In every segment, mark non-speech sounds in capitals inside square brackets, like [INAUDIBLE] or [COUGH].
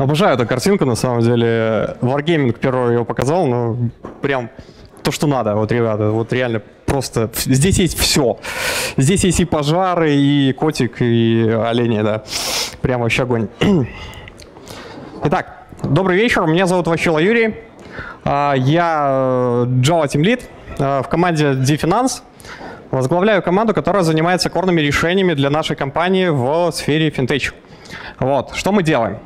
Обожаю эту картинку, на самом деле. Wargaming первый ее показал, но прям то, что надо, вот, ребята, вот реально просто... Здесь есть все. Здесь есть и пожары, и котик, и олени, да. Прям вообще огонь. [CLEARS THROAT] Итак, добрый вечер, меня зовут Ващила Юрий. А, я э, Java Team Lead э, в команде DFinance. Возглавляю команду, которая занимается корными решениями для нашей компании в сфере финтеч. Вот, что мы делаем?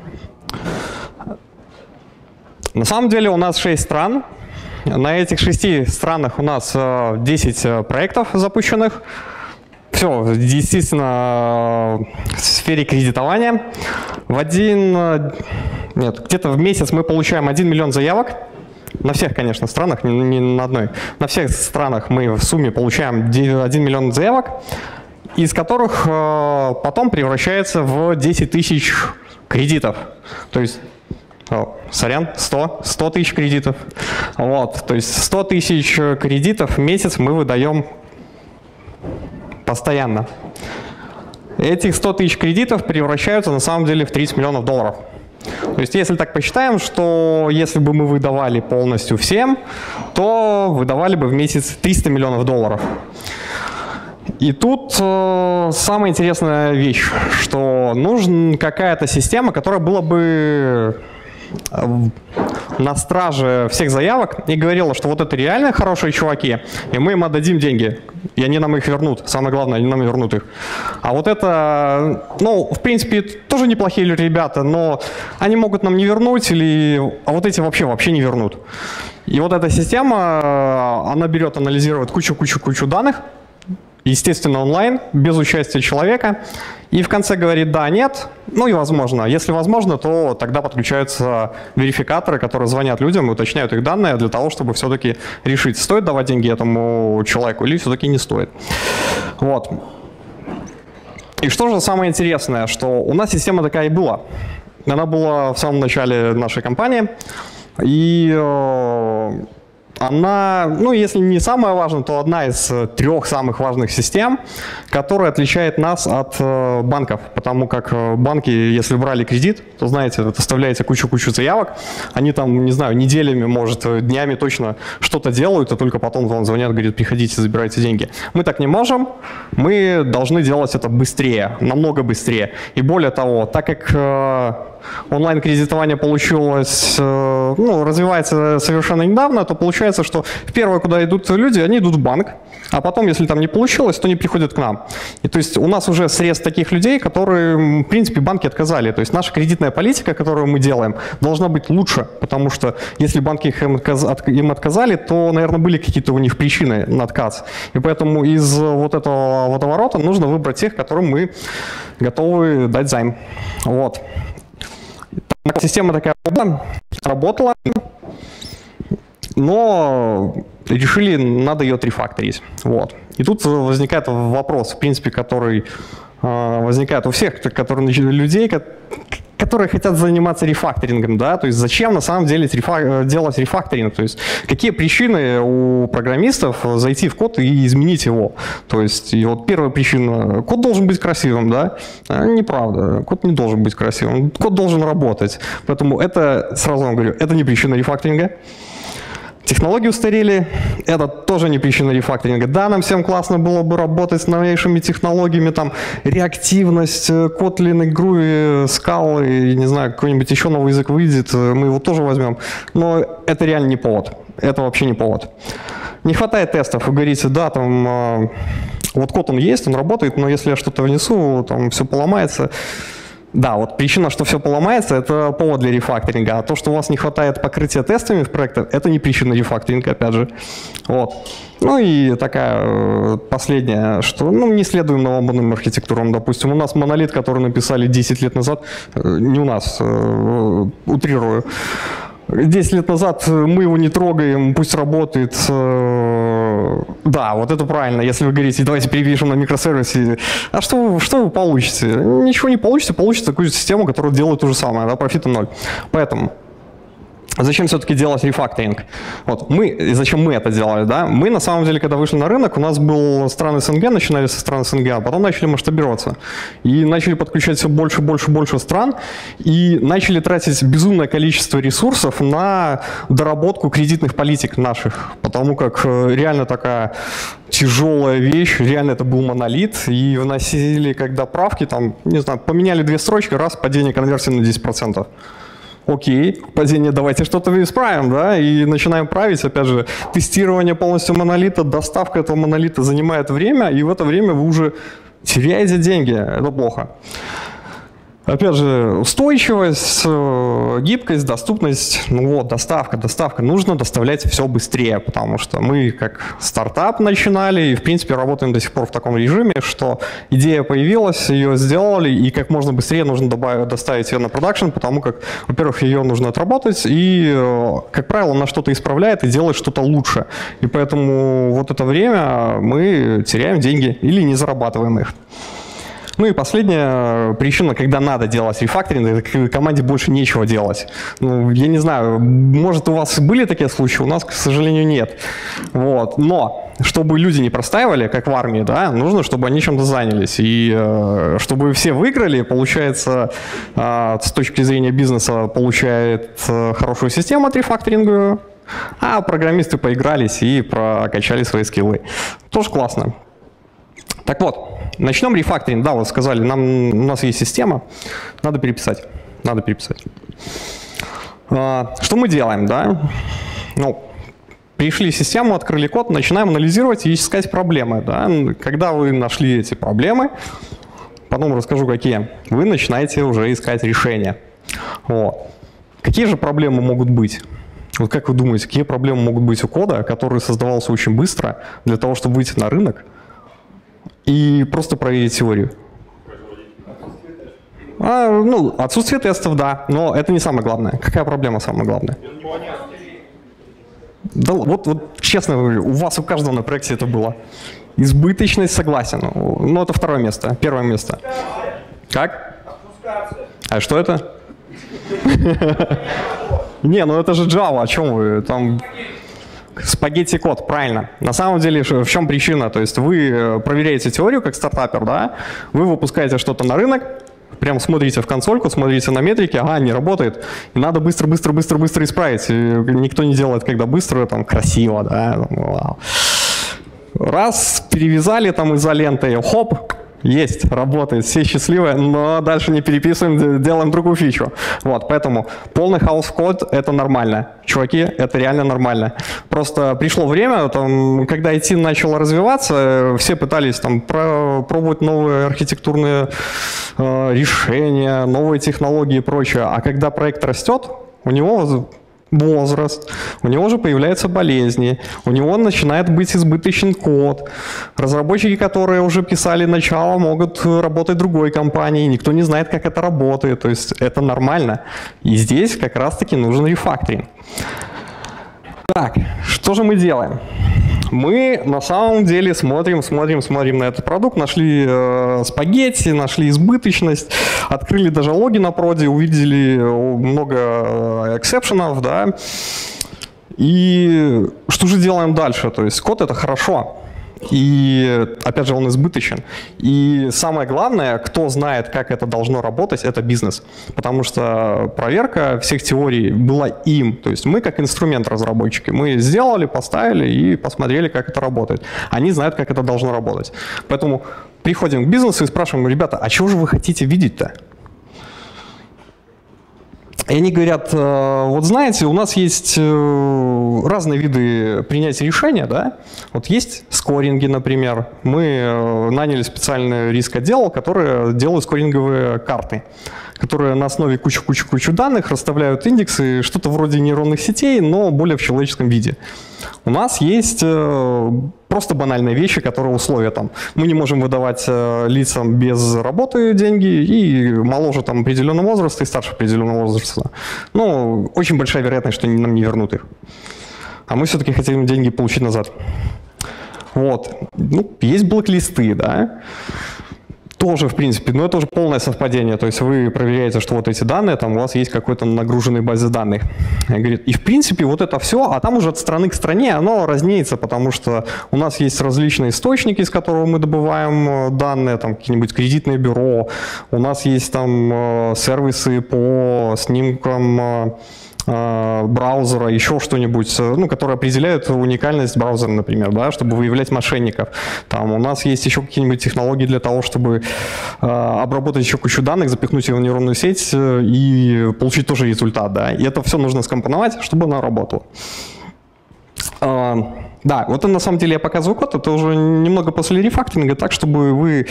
На самом деле у нас 6 стран. На этих шести странах у нас 10 э, э, проектов запущенных. Все, естественно, в сфере кредитования. В один, нет, где-то в месяц мы получаем 1 миллион заявок. На всех, конечно, странах, не, не на одной. На всех странах мы в сумме получаем 1 миллион заявок, из которых э, потом превращается в 10 тысяч кредитов. То есть сорян, 100, 100 тысяч кредитов. Вот, то есть 100 тысяч кредитов в месяц мы выдаем постоянно. Этих 100 тысяч кредитов превращаются на самом деле в 30 миллионов долларов. То есть если так посчитаем, что если бы мы выдавали полностью всем, то выдавали бы в месяц 300 миллионов долларов. И тут э, самая интересная вещь, что нужна какая-то система, которая была бы на страже всех заявок и говорила, что вот это реально хорошие чуваки, и мы им отдадим деньги, и они нам их вернут. Самое главное, они нам вернут их. А вот это, ну, в принципе, тоже неплохие ребята, но они могут нам не вернуть, или, а вот эти вообще вообще не вернут. И вот эта система, она берет, анализирует кучу-кучу-кучу данных, естественно, онлайн, без участия человека, и в конце говорит «да», «нет», ну и возможно. Если возможно, то тогда подключаются верификаторы, которые звонят людям и уточняют их данные для того, чтобы все-таки решить, стоит давать деньги этому человеку или все-таки не стоит. Вот. И что же самое интересное, что у нас система такая и была. Она была в самом начале нашей компании, и э, она, ну, если не самая важная, то одна из э, трех самых важных систем, которая отличает нас от э, банков. Потому как э, банки, если брали кредит, то, знаете, оставляете кучу-кучу заявок, они там, не знаю, неделями, может, днями точно что-то делают, а только потом вам звонят, говорят, приходите, забирайте деньги. Мы так не можем, мы должны делать это быстрее, намного быстрее. И более того, так как онлайн-кредитование получилось, э, ну, развивается совершенно недавно, то получается, что первое, куда идут люди, они идут в банк, а потом, если там не получилось, то они приходят к нам. И то есть у нас уже срез таких людей, которые, в принципе, банки отказали. То есть наша кредитная политика, которую мы делаем, должна быть лучше, потому что если банки им отказали, то, наверное, были какие-то у них причины на отказ. И поэтому из вот этого водоворота нужно выбрать тех, которым мы готовы дать займ. Вот. Система такая работала, но решили, надо ее трифакторить. Вот. И тут возникает вопрос, в принципе, который э, возникает у всех которые, людей, которые хотят заниматься рефакторингом, да, то есть зачем на самом деле рефа делать рефакторинг, то есть какие причины у программистов зайти в код и изменить его, то есть и вот первая причина, код должен быть красивым, да, а, неправда, код не должен быть красивым, код должен работать, поэтому это, сразу вам говорю, это не причина рефакторинга, Технологии устарели, это тоже не причина рефакторинга. Да, нам всем классно было бы работать с новейшими технологиями, там, реактивность, э, Kotlin, Groovy, Scala, и, не знаю, какой-нибудь еще новый язык выйдет, э, мы его тоже возьмем. Но это реально не повод. Это вообще не повод. Не хватает тестов. Вы говорите, да, там, э, вот код он есть, он работает, но если я что-то внесу, там все поломается. Да, вот причина, что все поломается, это повод для рефакторинга. А то, что у вас не хватает покрытия тестами в проектах, это не причина рефакторинга, опять же. Вот. Ну и такая э, последняя, что ну, не следуем новомодным архитектурам. Допустим, у нас монолит, который написали 10 лет назад, э, не у нас, э, утрирую, 10 лет назад мы его не трогаем, пусть работает. Э, да, вот это правильно. Если вы говорите, давайте перепишем на микросервисе, а что, что вы получите? Ничего не получите, получите такую систему, которая делает то же самое, да, профита ноль. Поэтому Зачем все-таки делать рефакторинг? Вот мы, зачем мы это делали, да? Мы на самом деле, когда вышли на рынок, у нас был страны СНГ, начинали со стран СНГ, а потом начали масштабироваться. И начали подключать все больше, больше, больше стран, и начали тратить безумное количество ресурсов на доработку кредитных политик наших, потому как э, реально такая тяжелая вещь, реально это был монолит, и вносили когда правки, там, не знаю, поменяли две строчки, раз падение конверсии на 10% окей, падение, давайте что-то исправим, да, и начинаем править, опять же, тестирование полностью монолита, доставка этого монолита занимает время, и в это время вы уже теряете деньги, это плохо. Опять же, устойчивость, э, гибкость, доступность, ну вот, доставка, доставка. Нужно доставлять все быстрее, потому что мы как стартап начинали и, в принципе, работаем до сих пор в таком режиме, что идея появилась, ее сделали, и как можно быстрее нужно добавить, доставить ее на продакшн, потому как, во-первых, ее нужно отработать, и, э, как правило, она что-то исправляет и делает что-то лучше. И поэтому вот это время мы теряем деньги или не зарабатываем их. Ну и последняя э, причина, когда надо делать рефакторинг, это команде больше нечего делать. Ну, я не знаю, может у вас были такие случаи, у нас, к сожалению, нет. Вот. Но чтобы люди не простаивали, как в армии, да, нужно, чтобы они чем-то занялись. И э, чтобы все выиграли, получается, э, с точки зрения бизнеса, получает э, хорошую систему от рефакторинга, а программисты поигрались и прокачали свои скиллы. Тоже классно. Так вот, начнем рефакторинг. Да, вот сказали, нам, у нас есть система, надо переписать. Надо переписать. А, что мы делаем, да? Ну, пришли в систему, открыли код, начинаем анализировать и искать проблемы. Да? Когда вы нашли эти проблемы, потом расскажу, какие, вы начинаете уже искать решения. Вот. Какие же проблемы могут быть? Вот как вы думаете, какие проблемы могут быть у кода, который создавался очень быстро для того, чтобы выйти на рынок, и просто проверить теорию. А, ну, отсутствие тестов, да, но это не самое главное. Какая проблема самая главная? Да, вот, вот честно говорю, у вас у каждого на проекте это было. Избыточность согласен. Но это второе место. Первое место. Как? А что это? [LAUGHS] Не, ну это же Java, о чем вы? Там Спагетти код, правильно. На самом деле, в чем причина? То есть вы э, проверяете теорию как стартапер, да, вы выпускаете что-то на рынок, прям смотрите в консольку, смотрите на метрики, ага, не работает, и надо быстро-быстро-быстро-быстро исправить. И никто не делает, когда быстро, там, красиво, да, вау. Раз, перевязали там изолентой, хоп, есть, работает, все счастливы, но дальше не переписываем, делаем другую фичу. Вот, поэтому полный хаос код — это нормально. Чуваки, это реально нормально. Просто пришло время, там, когда IT начал развиваться, все пытались там про пробовать новые архитектурные э, решения, новые технологии и прочее. А когда проект растет, у него возраст, у него уже появляются болезни, у него начинает быть избыточен код. Разработчики, которые уже писали начало, могут работать другой компании, никто не знает, как это работает, то есть это нормально. И здесь как раз-таки нужен рефакторинг. Так, что же мы делаем? Мы на самом деле смотрим, смотрим, смотрим на этот продукт, нашли э, спагетти, нашли избыточность, открыли даже логи на проде, увидели э, много э, эксепшенов, да. И что же делаем дальше? То есть код это хорошо, и, опять же, он избыточен. И самое главное, кто знает, как это должно работать, это бизнес. Потому что проверка всех теорий была им. То есть мы как инструмент разработчики. Мы сделали, поставили и посмотрели, как это работает. Они знают, как это должно работать. Поэтому приходим к бизнесу и спрашиваем, ребята, а чего же вы хотите видеть-то? И они говорят, «Э, вот знаете, у нас есть э, разные виды принятия решения, да? Вот есть скоринги, например. Мы э, наняли специальный риск-отдел, который делает скоринговые карты которые на основе кучу-кучу-кучу данных расставляют индексы, что-то вроде нейронных сетей, но более в человеческом виде. У нас есть э, просто банальные вещи, которые условия там. Мы не можем выдавать э, лицам без работы деньги и моложе там определенного возраста и старше определенного возраста. Но очень большая вероятность, что нам не вернут их. А мы все-таки хотим деньги получить назад. Вот. Ну, есть блок-листы, да. Тоже, в принципе, ну это уже полное совпадение. То есть вы проверяете, что вот эти данные, там у вас есть какой-то нагруженный базе данных. Говорит, и в принципе вот это все, а там уже от страны к стране оно разнеется, потому что у нас есть различные источники, из которых мы добываем э, данные, там какие-нибудь кредитные бюро, у нас есть там э, сервисы по снимкам Э, браузера, еще что-нибудь, э, ну, которые определяют уникальность браузера, например, да, чтобы выявлять мошенников. Там у нас есть еще какие-нибудь технологии для того, чтобы э, обработать еще кучу данных, запихнуть ее в нейронную сеть э, и получить тоже результат, да. И это все нужно скомпоновать, чтобы она работала. Э, да, вот на самом деле я показываю код, это уже немного после рефакторинга, так, чтобы вы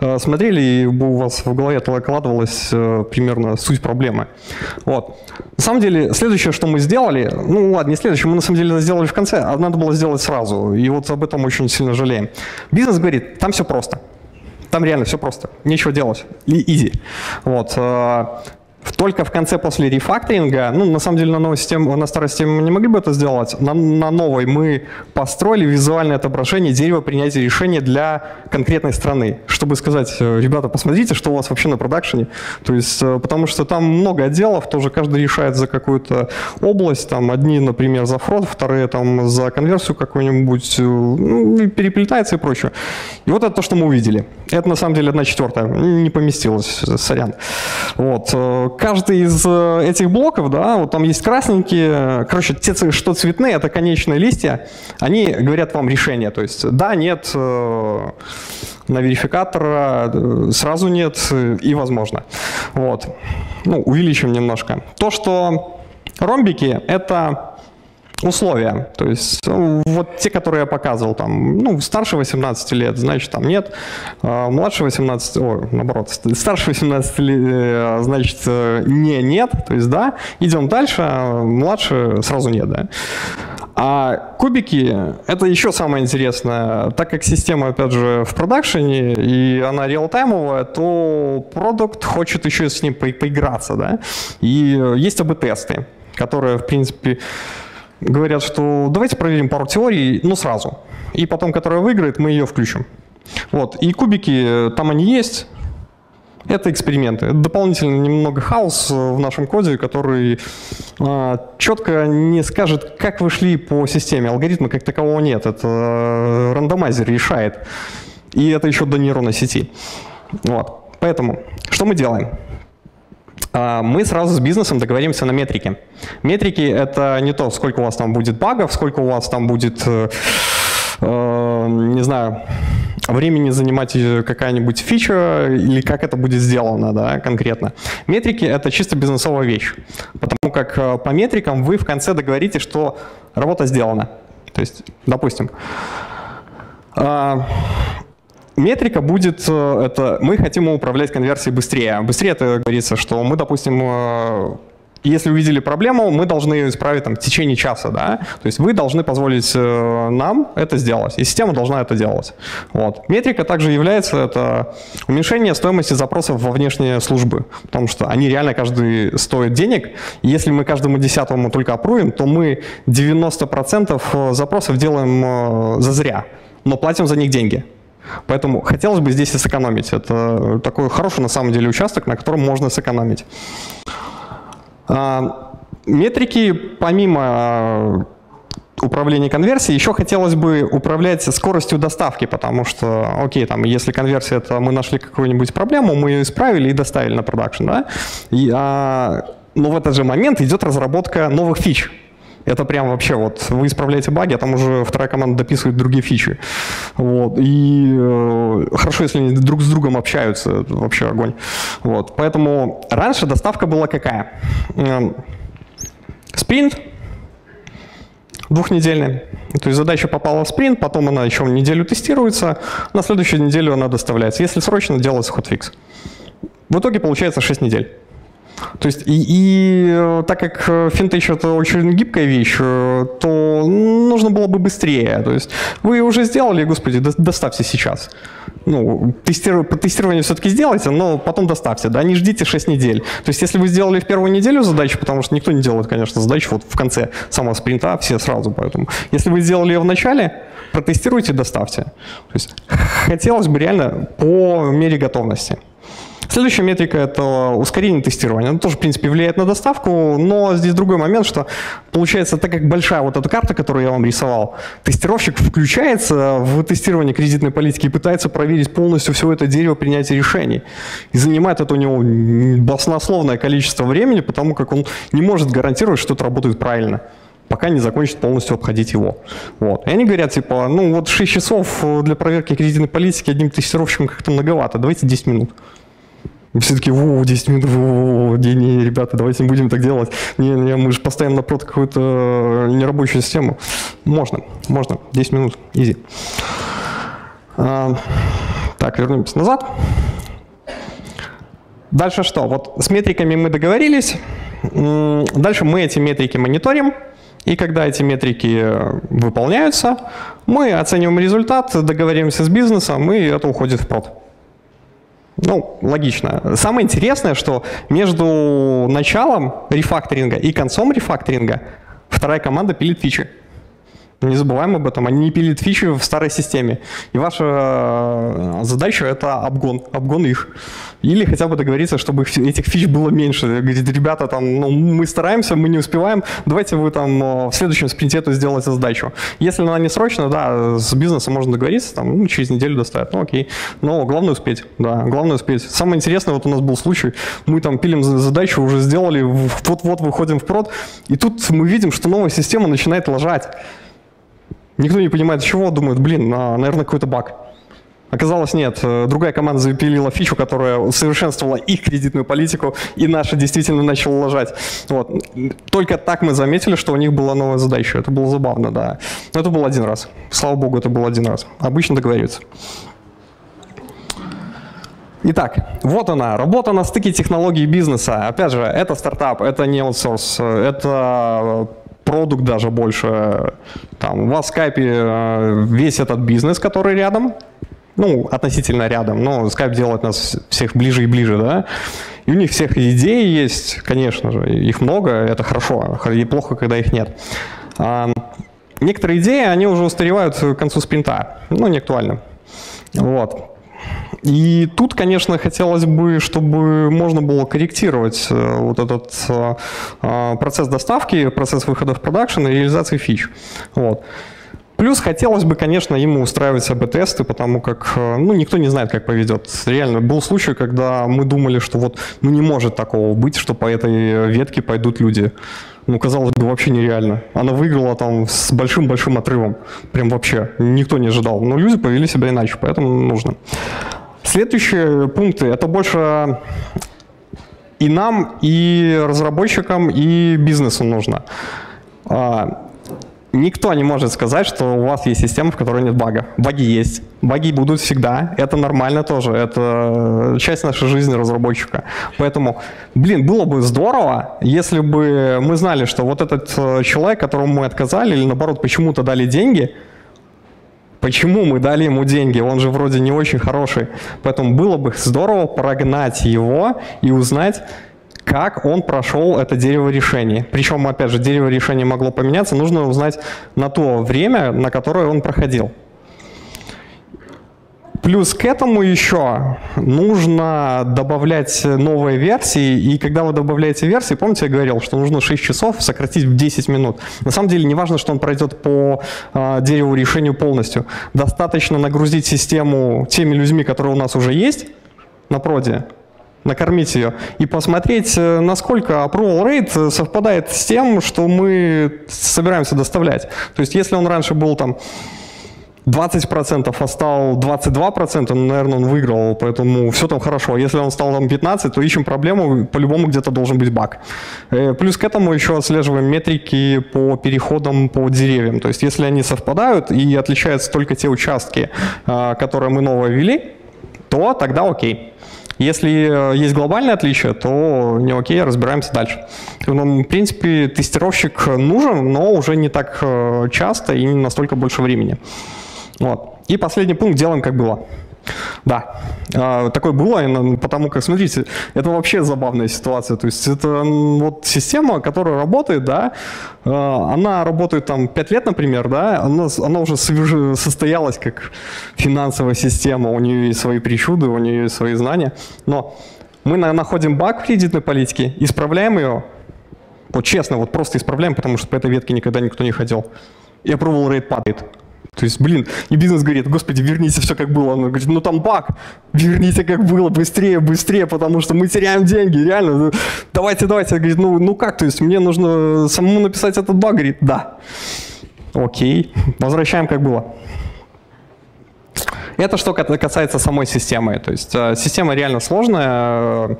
э, смотрели и у вас в голове откладывалась э, примерно суть проблемы. Вот. На самом деле, следующее, что мы сделали, ну ладно, не следующее, мы на самом деле сделали в конце, а надо было сделать сразу, и вот об этом очень сильно жалеем. Бизнес говорит, там все просто. Там реально все просто, нечего делать, изи. Вот. Только в конце после рефакторинга, ну, на самом деле на новой системе, на старой системе мы не могли бы это сделать, на, на новой мы построили визуальное отображение дерева принятия решения для конкретной страны, чтобы сказать, э, ребята, посмотрите, что у вас вообще на продакшене, то есть, э, потому что там много отделов, тоже каждый решает за какую-то область, там одни, например, за фронт, вторые там за конверсию какую-нибудь, э, ну, переплетается и прочее. И вот это то, что мы увидели. Это на самом деле одна четвертая, не поместилось, сорян. Вот каждый из э, этих блоков, да, вот там есть красненькие, короче, те, что цветные, это конечные листья, они говорят вам решение, то есть да, нет, э, на верификатора э, сразу нет и возможно. Вот. Ну, увеличим немножко. То, что ромбики — это условия. То есть ну, вот те, которые я показывал, там, ну, старше 18 лет, значит, там нет. А младше 18, о, наоборот, старше 18 лет, э, значит, э, не нет, то есть да. Идем дальше, а младше сразу нет, да. А кубики — это еще самое интересное. Так как система, опять же, в продакшене, и она реалтаймовая, то продукт хочет еще с ним по поиграться, да. И есть АБ-тесты, которые, в принципе, говорят, что давайте проверим пару теорий, ну сразу. И потом, которая выиграет, мы ее включим. Вот. И кубики, там они есть. Это эксперименты. Это дополнительно немного хаос в нашем коде, который э, четко не скажет, как вы шли по системе. Алгоритма как такового нет. Это э, рандомайзер решает. И это еще до нейронной сети. Вот. Поэтому, что мы делаем? А, мы сразу с бизнесом договоримся на метрике. Метрики — это не то, сколько у вас там будет багов, сколько у вас там будет, э, э, не знаю, времени занимать какая-нибудь фича или как это будет сделано да, конкретно. Метрики — это чисто бизнесовая вещь, потому как э, по метрикам вы в конце договорите, что работа сделана. То есть, допустим, а, Метрика будет, э, это мы хотим управлять конверсией быстрее. Быстрее это говорится, что мы, допустим, э, если увидели проблему, мы должны ее исправить там, в течение часа. Да? То есть вы должны позволить э, нам это сделать, и система должна это делать. Вот. Метрика также является это уменьшение стоимости запросов во внешние службы, потому что они реально каждый стоит денег. Если мы каждому десятому только опруем, то мы 90% запросов делаем зазря, но платим за них деньги. Поэтому хотелось бы здесь и сэкономить. Это такой хороший на самом деле участок, на котором можно сэкономить. А, метрики, помимо а, управления конверсией, еще хотелось бы управлять скоростью доставки, потому что, окей, там, если конверсия, это мы нашли какую-нибудь проблему, мы ее исправили и доставили на продакшн, да? И, а, но в этот же момент идет разработка новых фич, это прям вообще вот вы исправляете баги, а там уже вторая команда дописывает другие фичи. Вот. И э, хорошо, если они друг с другом общаются, это вообще огонь. Вот. Поэтому раньше доставка была какая? Эм, спринт, двухнедельный. То есть задача попала в спринт, потом она еще неделю тестируется, на следующую неделю она доставляется. Если срочно, делается хотфикс. В итоге получается 6 недель. То есть, и, и э, так как э, финтеч это очень гибкая вещь, э, то нужно было бы быстрее. То есть, вы уже сделали, господи, доставьте сейчас. Ну, тестиру, тестирование все-таки сделайте, но потом доставьте, да, не ждите 6 недель. То есть, если вы сделали в первую неделю задачу, потому что никто не делает, конечно, задачу вот в конце самого спринта, все сразу, поэтому. Если вы сделали ее в начале, протестируйте, доставьте. То есть, хотелось бы реально по мере готовности. Следующая метрика — это ускорение тестирования. Она тоже, в принципе, влияет на доставку, но здесь другой момент, что получается, так как большая вот эта карта, которую я вам рисовал, тестировщик включается в тестирование кредитной политики и пытается проверить полностью все это дерево принятия решений. И занимает это у него баснословное количество времени, потому как он не может гарантировать, что это работает правильно пока не закончит полностью обходить его. Вот. И они говорят, типа, ну вот 6 часов для проверки кредитной политики одним тестировщиком как-то многовато, давайте 10 минут. И все таки во 10 минут, во не, не, ребята, давайте не будем так делать. Не, не, мы же поставим на прод какую-то э, нерабочую систему. Можно, можно, 10 минут, изи. А, так, вернемся назад. Дальше что? Вот с метриками мы договорились. Дальше мы эти метрики мониторим. И когда эти метрики э, выполняются, мы оцениваем результат, договоримся с бизнесом, и это уходит в прод. Ну, логично. Самое интересное, что между началом рефакторинга и концом рефакторинга вторая команда пилит фичи. Не забываем об этом, они не пилят фичи в старой системе. И ваша э, задача — это обгон, обгон их. Или хотя бы договориться, чтобы этих фич было меньше. Говорит, ребята, там, ну, мы стараемся, мы не успеваем, давайте вы там э, в следующем спринте это сделаете задачу. Если она не срочно, да, с бизнесом можно договориться, там, ну, через неделю доставят, ну окей. Но главное успеть, да, главное успеть. Самое интересное, вот у нас был случай, мы там пилим задачу, уже сделали, вот-вот выходим в прод, и тут мы видим, что новая система начинает ложать. Никто не понимает, чего, думают, блин, наверное, какой-то баг. Оказалось, нет. Другая команда запилила фичу, которая усовершенствовала их кредитную политику, и наша действительно начала ложать. Вот. Только так мы заметили, что у них была новая задача. Это было забавно, да. Но это был один раз. Слава богу, это был один раз. Обычно договориться. Итак, вот она, работа на стыке технологий и бизнеса. Опять же, это стартап, это не аутсорс, это продукт даже больше. Там, у вас в скайпе э, весь этот бизнес, который рядом, ну, относительно рядом, но Skype делает нас всех ближе и ближе, да, и у них всех идей есть, конечно же, их много, это хорошо, и плохо, когда их нет. А некоторые идеи, они уже устаревают к концу спринта, ну, не актуальны. Вот. И тут, конечно, хотелось бы, чтобы можно было корректировать э, вот этот э, э, процесс доставки, процесс выхода в продакшн и реализации фич. Вот. Плюс хотелось бы, конечно, ему устраивать АБ-тесты, потому как ну, никто не знает, как поведет. Реально, был случай, когда мы думали, что вот ну, не может такого быть, что по этой ветке пойдут люди. Ну, казалось бы, вообще нереально. Она выиграла там с большим-большим отрывом. Прям вообще. Никто не ожидал. Но люди повели себя иначе, поэтому нужно. Следующие пункты – это больше и нам, и разработчикам, и бизнесу нужно. А, никто не может сказать, что у вас есть система, в которой нет бага. Баги есть. Баги будут всегда. Это нормально тоже. Это часть нашей жизни разработчика. Поэтому, блин, было бы здорово, если бы мы знали, что вот этот э, человек, которому мы отказали, или наоборот, почему-то дали деньги – Почему мы дали ему деньги? Он же вроде не очень хороший. Поэтому было бы здорово прогнать его и узнать, как он прошел это дерево решений. Причем, опять же, дерево решений могло поменяться. Нужно узнать на то время, на которое он проходил. Плюс к этому еще нужно добавлять новые версии, и когда вы добавляете версии, помните, я говорил, что нужно 6 часов сократить в 10 минут. На самом деле не важно, что он пройдет по э, дереву решению полностью. Достаточно нагрузить систему теми людьми, которые у нас уже есть на проде, накормить ее и посмотреть, э, насколько approval rate совпадает с тем, что мы собираемся доставлять. То есть если он раньше был там 20%, а стал 22%, ну, наверное, он выиграл, поэтому все там хорошо. Если он стал там 15, то ищем проблему, по-любому где-то должен быть баг. Э, плюс к этому еще отслеживаем метрики по переходам по деревьям. То есть если они совпадают и отличаются только те участки, которые мы новые ввели, то тогда окей. Если есть глобальные отличия, то не окей, разбираемся дальше. Ну, в принципе, тестировщик нужен, но уже не так часто и не настолько больше времени. Вот. И последний пункт делаем как было. Да, а, такое было, потому как, смотрите, это вообще забавная ситуация. То есть это вот система, которая работает, да, а, она работает там 5 лет, например, да, она, она уже состоялась как финансовая система, у нее есть свои причуды, у нее есть свои знания, но мы находим баг в кредитной политике, исправляем ее, вот честно, вот просто исправляем, потому что по этой ветке никогда никто не ходил, и approval rate падает. То есть, блин, и бизнес говорит, господи, верните все как было. Он говорит, ну там баг, верните как было, быстрее, быстрее, потому что мы теряем деньги, реально. Давайте, давайте. Он говорит, ну, ну как, то есть мне нужно самому написать этот баг? Говорит, да. Окей, возвращаем как было. Это что касается самой системы. То есть э, система реально сложная,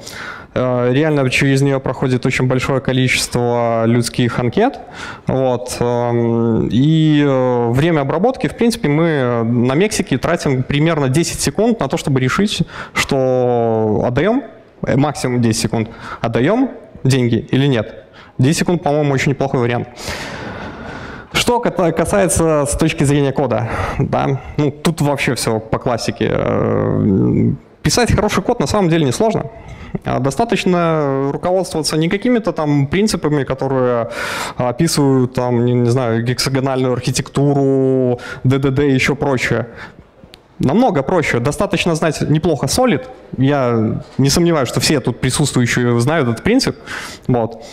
реально через нее проходит очень большое количество людских анкет. Вот. Эм, и э, время обработки, в принципе, мы на Мексике тратим примерно 10 секунд на то, чтобы решить, что отдаем, максимум 10 секунд, отдаем деньги или нет. 10 секунд, по-моему, очень неплохой вариант. Что касается с точки зрения кода, да, ну, тут вообще все по классике. Э, писать хороший код на самом деле несложно. А достаточно руководствоваться не какими-то там принципами, которые описывают там, не, не знаю, гексагональную архитектуру, ДДД и еще прочее. Намного проще. Достаточно знать неплохо Solid. Я не сомневаюсь, что все тут присутствующие знают этот принцип. Вот.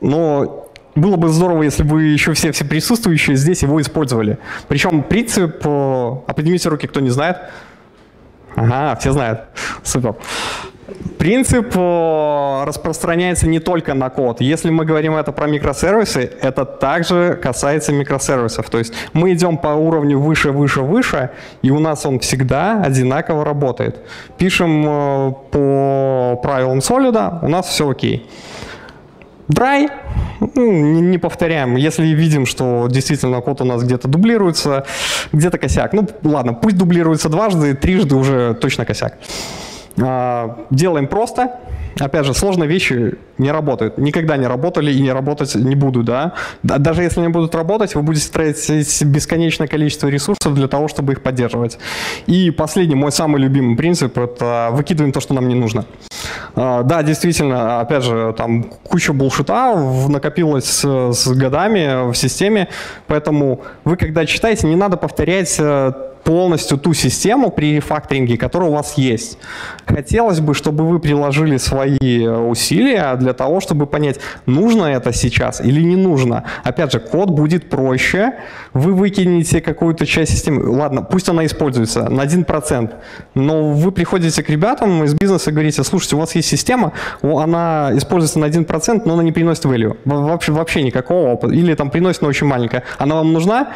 Но было бы здорово, если бы еще все, все присутствующие здесь его использовали. Причем принцип, а поднимите руки, кто не знает. Ага, все знают. Супер. Принцип распространяется не только на код. Если мы говорим это про микросервисы, это также касается микросервисов. То есть мы идем по уровню выше, выше, выше, и у нас он всегда одинаково работает. Пишем по правилам Solid, у нас все окей. Dry ну, не повторяем. Если видим, что действительно код у нас где-то дублируется, где-то косяк. Ну, ладно, пусть дублируется дважды, трижды уже точно косяк. А, делаем просто. Опять же, сложные вещи не работают. Никогда не работали и не работать не будут. Да? Даже если они будут работать, вы будете тратить бесконечное количество ресурсов для того, чтобы их поддерживать. И последний, мой самый любимый принцип – это выкидываем то, что нам не нужно. А, да, действительно, опять же, там куча булшита накопилось с годами в системе, поэтому вы, когда читаете, не надо повторять э, полностью ту систему при рефакторинге, которая у вас есть. Хотелось бы, чтобы вы приложили свои усилия для того, чтобы понять, нужно это сейчас или не нужно. Опять же, код будет проще, вы выкинете какую-то часть системы, ладно, пусть она используется на 1%, но вы приходите к ребятам из бизнеса и говорите, слушайте, у вас есть система, она используется на 1%, но она не приносит value, вообще, вообще никакого, или там приносит, но очень маленькая. Она вам нужна?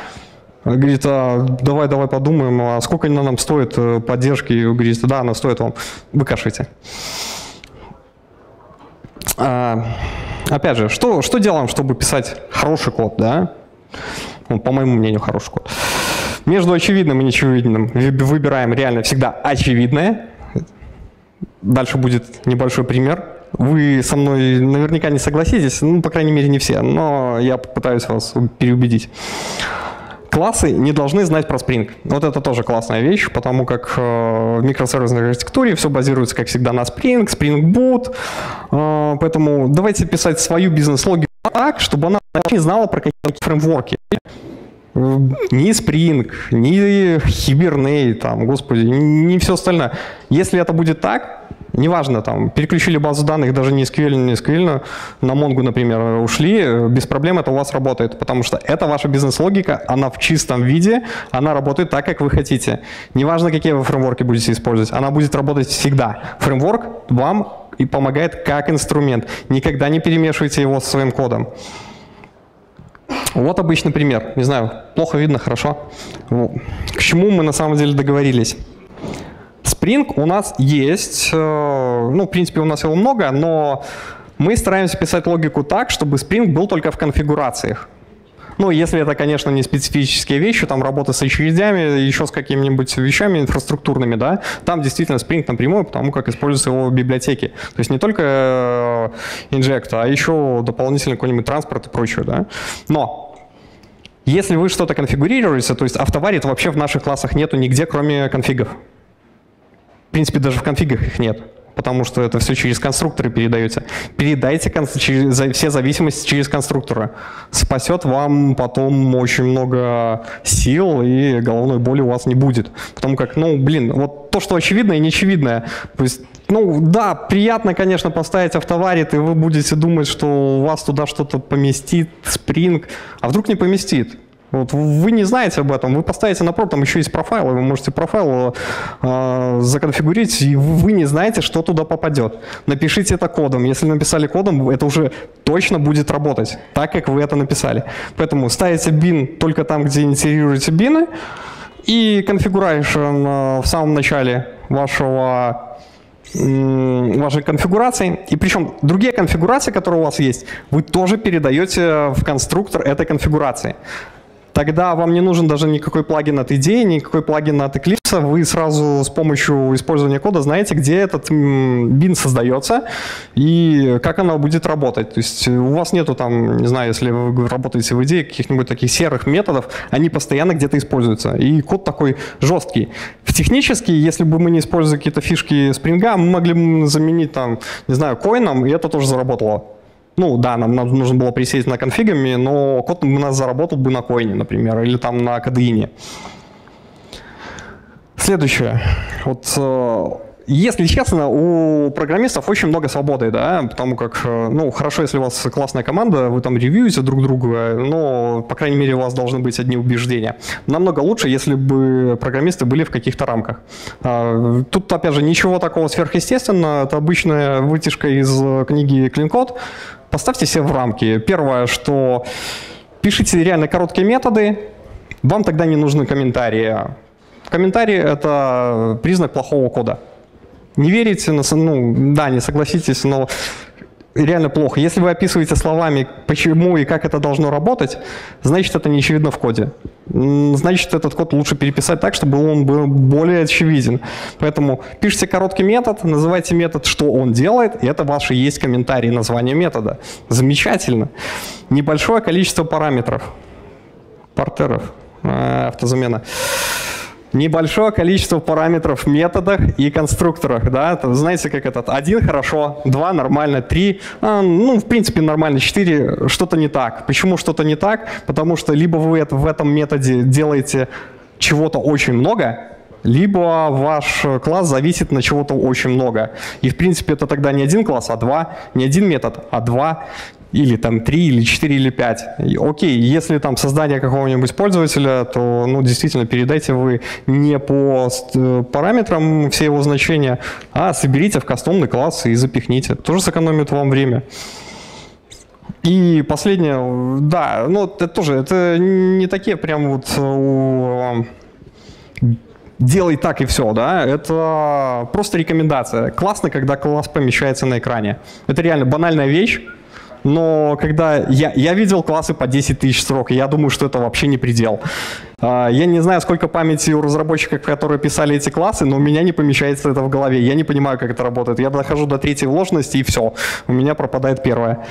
Говорит, а, давай, давай подумаем, а сколько она нам стоит э, поддержки? И говорит, да, она стоит вам, выкашивайте. А, опять же, что, что делаем, чтобы писать хороший код, да? Ну, по моему мнению, хороший код. Между очевидным и неочевидным выбираем реально всегда очевидное. Дальше будет небольшой пример. Вы со мной наверняка не согласитесь, ну, по крайней мере, не все, но я попытаюсь вас переубедить. Классы не должны знать про Spring. Вот это тоже классная вещь, потому как э, в микросервисной архитектуре все базируется, как всегда, на Spring, Spring Boot. Э, поэтому давайте писать свою бизнес-логику так, чтобы она не знала про какие фреймворки. Ни Spring, ни Hibernate, там, господи, не все остальное. Если это будет так, Неважно, там, переключили базу данных, даже не SQL, не SQL, на Mongo, например, ушли, без проблем это у вас работает, потому что это ваша бизнес-логика, она в чистом виде, она работает так, как вы хотите. Неважно, какие вы фреймворки будете использовать, она будет работать всегда. Фреймворк вам и помогает как инструмент. Никогда не перемешивайте его со своим кодом. Вот обычный пример. Не знаю, плохо видно, хорошо. К чему мы на самом деле договорились? Spring у нас есть, э, ну, в принципе, у нас его много, но мы стараемся писать логику так, чтобы Spring был только в конфигурациях. Ну, если это, конечно, не специфические вещи, там работа с очередями, еще с какими-нибудь вещами инфраструктурными, да, там действительно Spring напрямую, потому как используются его библиотеки. То есть не только э, inject, а еще дополнительно какой-нибудь транспорт и прочее, да. Но если вы что-то конфигурируете, то есть автоварит вообще в наших классах нету нигде, кроме конфигов. В принципе, даже в конфигах их нет потому что это все через конструкторы передается. Передайте кон- через, все зависимости через конструктора. Спасет вам потом очень много сил, и головной боли у вас не будет. Потому как, ну, блин, вот то, что очевидное и неочевидное. То есть ну да, приятно, конечно, поставить автоварит, и вы будете думать, что у вас туда что-то поместит, спринг, а вдруг не поместит. Вот вы не знаете об этом, вы поставите на проб, там еще есть профайл, вы можете профайл э, законфигурить, и вы не знаете, что туда попадет. Напишите это кодом. Если написали кодом, это уже точно будет работать, так как вы это написали. Поэтому ставите бин только там, где инициируете бины, и конфигурайшн э, в самом начале вашего вашей конфигурации. И причем другие конфигурации, которые у вас есть, вы тоже передаете в конструктор этой конфигурации тогда вам не нужен даже никакой плагин от идеи, никакой плагин от Eclipse. Вы сразу с помощью использования кода знаете, где этот бин создается и как оно будет работать. То есть у вас нету там, не знаю, если вы работаете в идее, каких-нибудь таких серых методов, они постоянно где-то используются. И код такой жесткий. В технически, если бы мы не использовали какие-то фишки спринга, мы могли бы заменить там, не знаю, коином, и это тоже заработало. Ну да, нам, нужно было присесть на конфигами, но код у нас заработал бы на коине, например, или там на кадеине. Следующее. Вот э, если честно, у программистов очень много свободы, да, потому как, э, ну, хорошо, если у вас классная команда, вы там ревьюете друг друга, но, по крайней мере, у вас должны быть одни убеждения. Намного лучше, если бы программисты были в каких-то рамках. А, тут, опять же, ничего такого сверхъестественного, это обычная вытяжка из книги Clean Code, поставьте себе в рамки. Первое, что пишите реально короткие методы, вам тогда не нужны комментарии. Комментарии — это признак плохого кода. Не верите, ну, да, не согласитесь, но реально плохо. Если вы описываете словами, почему и как это должно работать, значит, это не очевидно в коде. Значит, этот код лучше переписать так, чтобы он был более очевиден. Поэтому пишите короткий метод, называйте метод, что он делает, и это ваши есть комментарии названия метода. Замечательно. Небольшое количество параметров. Партеров. Э, автозамена небольшое количество параметров в методах и конструкторах. Да? Знаете, как этот? Один хорошо, два нормально, три, а, ну, в принципе, нормально, четыре что-то не так. Почему что-то не так? Потому что либо вы это, в этом методе делаете чего-то очень много, либо ваш класс зависит на чего-то очень много. И, в принципе, это тогда не один класс, а два, не один метод, а два или там 3, или 4, или 5. окей, если там создание какого-нибудь пользователя, то ну, действительно передайте вы не по э, параметрам все его значения, а соберите в кастомный класс и запихните. Тоже сэкономит вам время. И последнее, да, ну это тоже, это не такие прям вот э, делай так и все, да, это просто рекомендация. Классно, когда класс помещается на экране. Это реально банальная вещь, но когда я, я видел классы по 10 тысяч строк, я думаю, что это вообще не предел. А, я не знаю, сколько памяти у разработчиков, которые писали эти классы, но у меня не помещается это в голове. Я не понимаю, как это работает. Я дохожу до третьей вложенности, и все. У меня пропадает первая.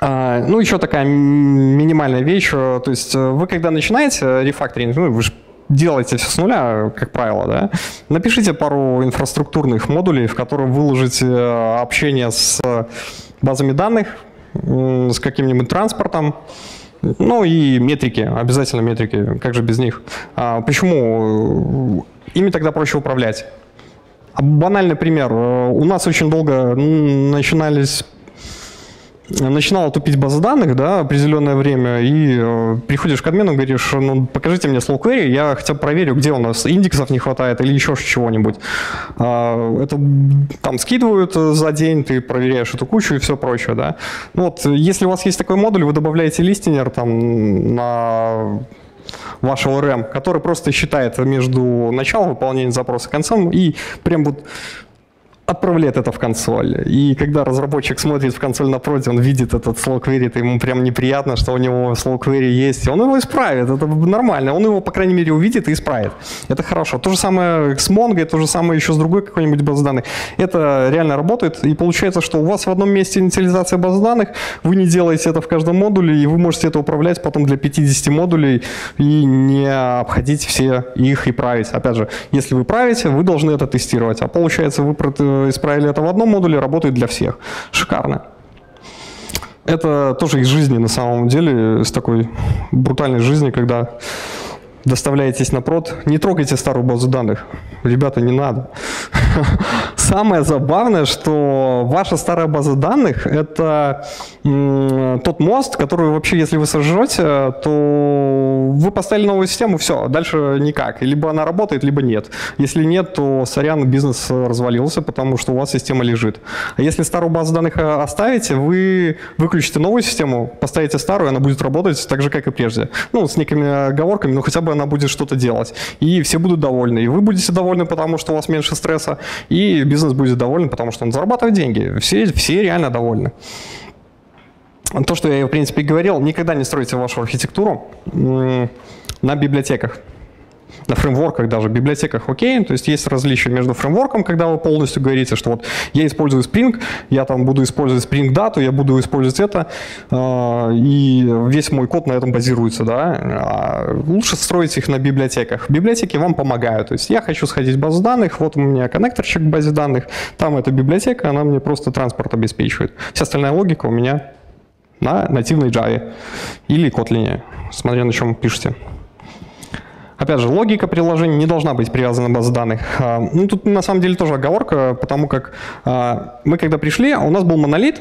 Ну, еще такая минимальная вещь. Э, то есть э, вы когда начинаете рефакторинг, ну, вы же делаете все с нуля, как правило, да, напишите пару инфраструктурных модулей, в которые выложите э, общение с базами данных, с каким-нибудь транспортом, ну и метрики, обязательно метрики, как же без них. А почему? Ими тогда проще управлять. Банальный пример. У нас очень долго начинались начинала тупить база данных, да, определенное время, и э, приходишь к админу, говоришь, ну, покажите мне slow query, я хотя бы проверю, где у нас индексов не хватает или еще чего-нибудь. А, это там скидывают за день, ты проверяешь эту кучу и все прочее, да. Ну, вот, если у вас есть такой модуль, вы добавляете листинер там на вашего RAM, который просто считает между началом выполнения запроса и концом, и прям вот отправляет это в консоль. И когда разработчик смотрит в консоль напротив, он видит этот slow query, это ему прям неприятно, что у него slow query есть, он его исправит, это нормально. Он его, по крайней мере, увидит и исправит. Это хорошо. То же самое с Mongo, то же самое еще с другой какой-нибудь базой данных. Это реально работает, и получается, что у вас в одном месте инициализация баз данных, вы не делаете это в каждом модуле, и вы можете это управлять потом для 50 модулей и не обходить все их и править. Опять же, если вы правите, вы должны это тестировать. А получается, вы исправили это в одном модуле, работает для всех. Шикарно. Это тоже из жизни на самом деле, из такой брутальной жизни, когда доставляетесь на прод, не трогайте старую базу данных. Ребята, не надо. [LAUGHS] Самое забавное, что ваша старая база данных – это тот мост, который вообще, если вы сожжете, то вы поставили новую систему, все, дальше никак. Либо она работает, либо нет. Если нет, то, сорян, бизнес развалился, потому что у вас система лежит. А если старую базу данных э, оставите, вы выключите новую систему, поставите старую, она будет работать так же, как и прежде. Ну, с некими оговорками, но хотя бы она будет что-то делать. И все будут довольны. И вы будете довольны, потому что у вас меньше стресса, и бизнес будет доволен, потому что он зарабатывает деньги. Все, все реально довольны. То, что я, в принципе, говорил, никогда не стройте вашу архитектуру на библиотеках на фреймворках даже, библиотеках окей, то есть есть различия между фреймворком, когда вы полностью говорите, что вот я использую Spring, я там буду использовать Spring дату, я буду использовать это, а, и весь мой код на этом базируется, да. А лучше строить их на библиотеках. Библиотеки вам помогают, то есть я хочу сходить в базу данных, вот у меня коннекторчик к базе данных, там эта библиотека, она мне просто транспорт обеспечивает. Вся остальная логика у меня на нативной Java или Kotlin, смотря на чем пишете. Опять же, логика приложения не должна быть привязана к базе данных. А, ну, тут на самом деле тоже оговорка, потому как а, мы когда пришли, у нас был монолит,